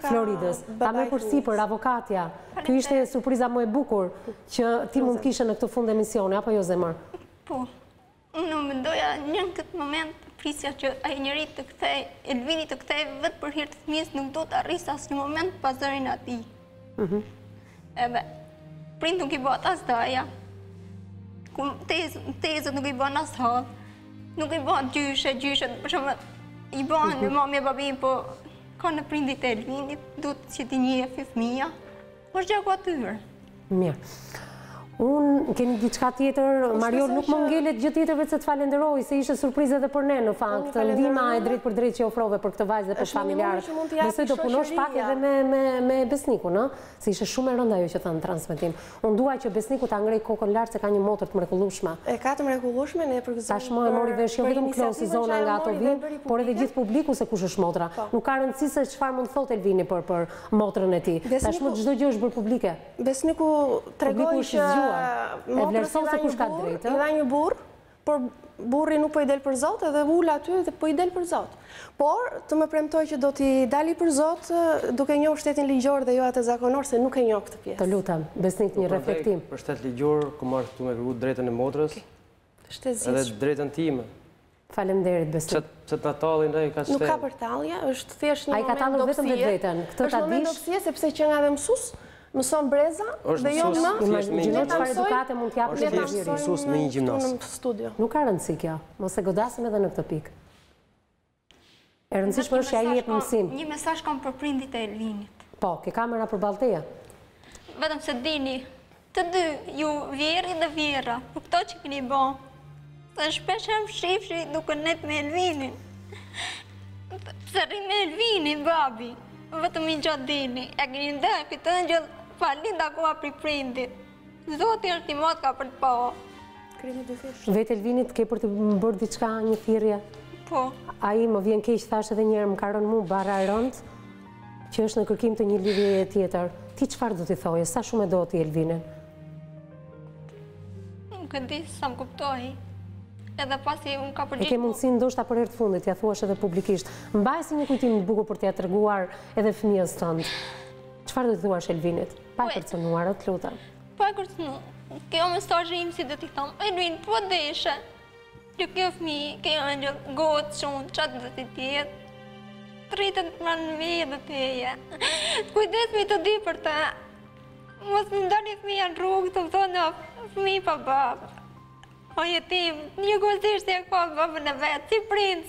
A: Floridës. Ta
C: merr
A: përsipër avokatja. Kjo ishte surpriza më e bukur që ti mund të kishe në këtë fund emisioni, apo jo zemër?
B: Po. Unë mendoja një në këtë moment, prisja që ai njeri të kthehej, Elvini të kthehej vetë për hir të fëmijës, nuk duhet të rrijë asnjë moment pa prindin e atij.
A: Mhm.
B: Edhe prind nuk i bëhet as daja. Tezet, nuk i bën as halla. Nuk i bën gjyshe, gjyshe, për shumë i bën
A: mhm.
B: mami e babi, po kanë prindit e Elvinit, duhet që t'i njofi fëmija. Është gjaku i atyre.
A: Mirë. Nëse keni diçka tjetër, po,
C: Marion
A: nuk më ngelet gjë tjetër veçse të falenderoj, se ishte surprizë edhe për ne në fakt, ndihma e drejtpërdrejtë që ofrove për këtë vajzë dhe për familjarët, nëse do punosh pak edhe me Besnikun, se ishte shumë e rëndë ajo që tha në transmetim. Unë dua që Besniku ta ngrejë kokën lartë se ka një motër të mrekullueshme.
C: E ka të mrekullueshme, ne përgëzime për...
A: Tashmë e mori vesh, jo vetëm Klosi, zona nga ato
C: vijnë,
A: por edhe gjithë publiku se kush është motra.
C: Po.
A: Nuk ka rëndësi se çfarë mund të thotë Elvini për motrën e tij. Tashmë çdo gjë është bërë publike.
C: Besniku
A: tregoi
C: që motrës i dha një burrë, por burri nuk po i del për zot edhe u ul aty dhe po i del për zot. Por të më premtoj që do t'i dali për zot duke njohur shtetin ligjor dhe jo atë zakonor se nuk e njoh këtë pjesë.
A: Të lutem, Besnik një reflektim.
F: Për shtet ligjor kam ardh këtu me kërku të drejtën e motrës.
C: Shtet zgjidhshëm.
F: Edhe të drejtën time.
A: Faleminderit Besnik.
F: Ça ça na talli ai, ka shtet.
C: Nuk ka për tallje, është thjesht një moment dobësie.
A: Ai ka tallur vetëm vetveten, këtë ta dish.
C: Është moment dobësie sepse qenka dhe mësues, mëson breza dhe jo
F: më.
A: Imagjino çfarë edukate mund të
C: japë në
F: një
A: gjimnaz.
C: Është
F: mësues në një gjimnaz.
A: Nuk ka rëndësi kjo. Mos e godasim edhe në këtë pikë. E rëndësishme është që ai jep mësim.
B: Një mesazh kam për prindit e Elvinit.
A: Po, ke kamerën përballë teje?
B: Vetëm një gja dini, të dy, ju vjehrri dhe vjehrra, për këto që keni bo. Dhe shpesh e shifshi duke ndejt me Elvinin. Se rri me Elvinin, babi, vetëm një gja ta dini. E keni ndërë këtë në gjithë falit dhe koha për prindit. Zoti është i motë ka për të po.
A: Vetë Elvinit ke për të bërë diçka një thirrje?
B: Po.
A: A, më vjen keq thashë edhe një herë më ka rënë mua barra e rëndë që është në kërkim të një lidhje tjetër. Ti çfarë do t'i thoje? Sa shumë e do ti Elvinin?
B: Nuk e di sa më kuptoi. Edhe pasi unë ka përgjithë...
A: E ke mundësi ndoshta për herë të fundit t'ia thuash edhe publikisht. Mbaje si një kujtim të bukur për t'ia treguar edhe fëmijës tënd. Çfarë do t'i thuash Elvinit? Pa e kërcënuar, po të lutem.
B: Pa e kërcënu. Ky mesazhi im, si do t'i thom, Elvin, po deshe. Ky ky fmi ka nevojë shumë, që atë do t'i ketë. Të rritet pranë në vijë dhe të eje. Të kujdesemi të dy për ta. Mos ma lini fmijën n'rrugë, të më thonë, o fmi pa babë. O jetim, një gozisht e ka babën e vet, si princ.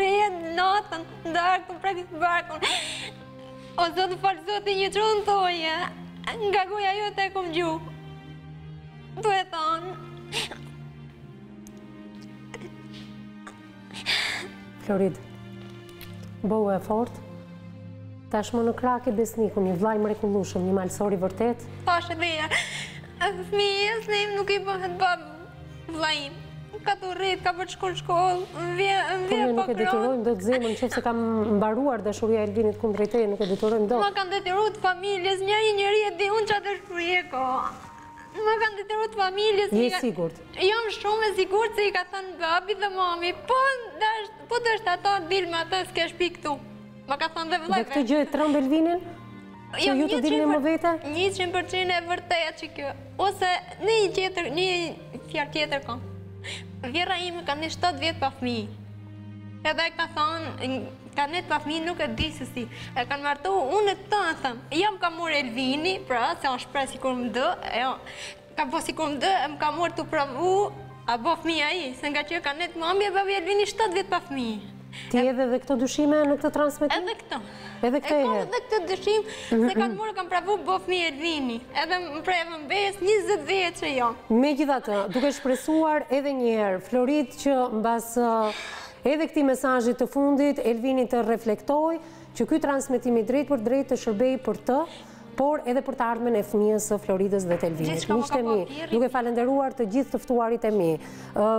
B: Reja në natën, darë të prejtë të barkën. O zotë falë zotë një që në thojë, nga goja jote e kom nigju. Tu e thonë.
A: Florid, bëhu e fort, tashmë në krah ke Besnikun, një vlla i mrekullueshëm, një malsor i
B: vërtetë. Pashë dhe ja, as mi, as ne, nuk i bëhet babë. Vllai im, ka të rrit, ka për të shku n'shkollë, më vje, më vje, po kërë.
A: Nuk e detyrojmë dot zemrën, në qoftë se ka mbaruar dashuria e Elvinit kundrejt teje, nuk e detyrojmë dot.
B: Ma kanë detyru të familjes, një qind për qind e di unë që atë është rjeko. Ma kanë detyru të familjes.
A: Je
B: e
A: sigurt?
B: Jam shumë e sigurt se i ka thënë babi dhe mami, po, po të deshe atë dil me atë s'ke shpi këtu. Ma ka thënë dhe vëllai vetë.
A: Dhe kjo gjë e tremb Elvinin? Që ju të dilni më vete?
B: Një qind për qind e vërteta është kjo. Ose një një tjetër, një fjalë tjetër ka. Vjehrra ime ka nejt 7 vjet pa fmi. Edhe ka thonë, ka nejt pa fmi nuk e di se si. E kanë martu, unë ashtu them. Ja më ka marrë Elvini, pra, se s'është pra sikur më do, Ka bo sikur më do e më ka marrë t'provojë a bo fmi ai, se ngaqë ka nejt mami e babi Elvinit 7 vjet pa fmi.
A: Ti i hedh edhe këto dyshime në këtë transmetim?
B: Edhe këto.
A: Edhe këto i
B: hedh?
A: E kom
B: edhe këtë dyshim, se më ka marrë, ka provu a bo fmi Elvini, edhe më preu edhe në besë, 20 vjeçe që
A: jam. Megjithatë, duke shpresuar edhe njëherë, Florid që mbas edhe këtij mesazhi të fundit, Elvini të reflektojë, që ky transmetim i drejtpërdrejtë të shërbejë për të, por edhe për të ardhmen e fëmijës së Floridës dhe të Elvinit. Miqtë e mi, duke falenderuar të gjithë të ftuarit e mi,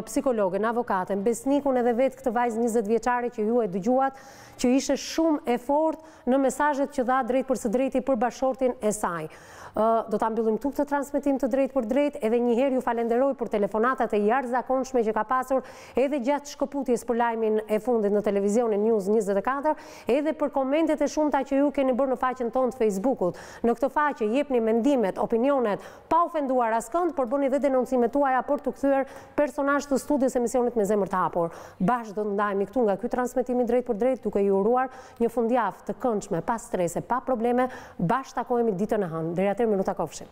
A: psikologen, avokaten, Besnikun edhe vetë këtë vajzë 20 vjeçare që ju e dëgjuat, që ishte shumë e fortë në mesazhet që dha drejtpërsëdrejti për bashkëshortin e saj. Do ta mbyllim këtu këtë transmetim të drejtpërdrejtë, edhe njëherë ju falenderoj për telefonatat e jashtëzakonshme që ka pasur, edhe gjatë shkëputjes për lajmin e fundit në televizionin News njëzet e katër, edhe për komentet e shumta që ju keni bërë në faqen tonë të Facebook-ut. Në këtë faqe jepni mendimet, opinionet, pa ofenduar askënd, por bëni dhe denoncimet tuaja për t'u kthyer personazh të studios së emisionit Me Zemër të Hapur. Bashkë do të ndahemi këtu nga ky transmetim i drejtpërdrejtë, duke ju uruar një fundjavë të këndshme, pa strese, pa probleme, bashkë takohemi ditën e hënë. Deri atëherë mirë u takofshim.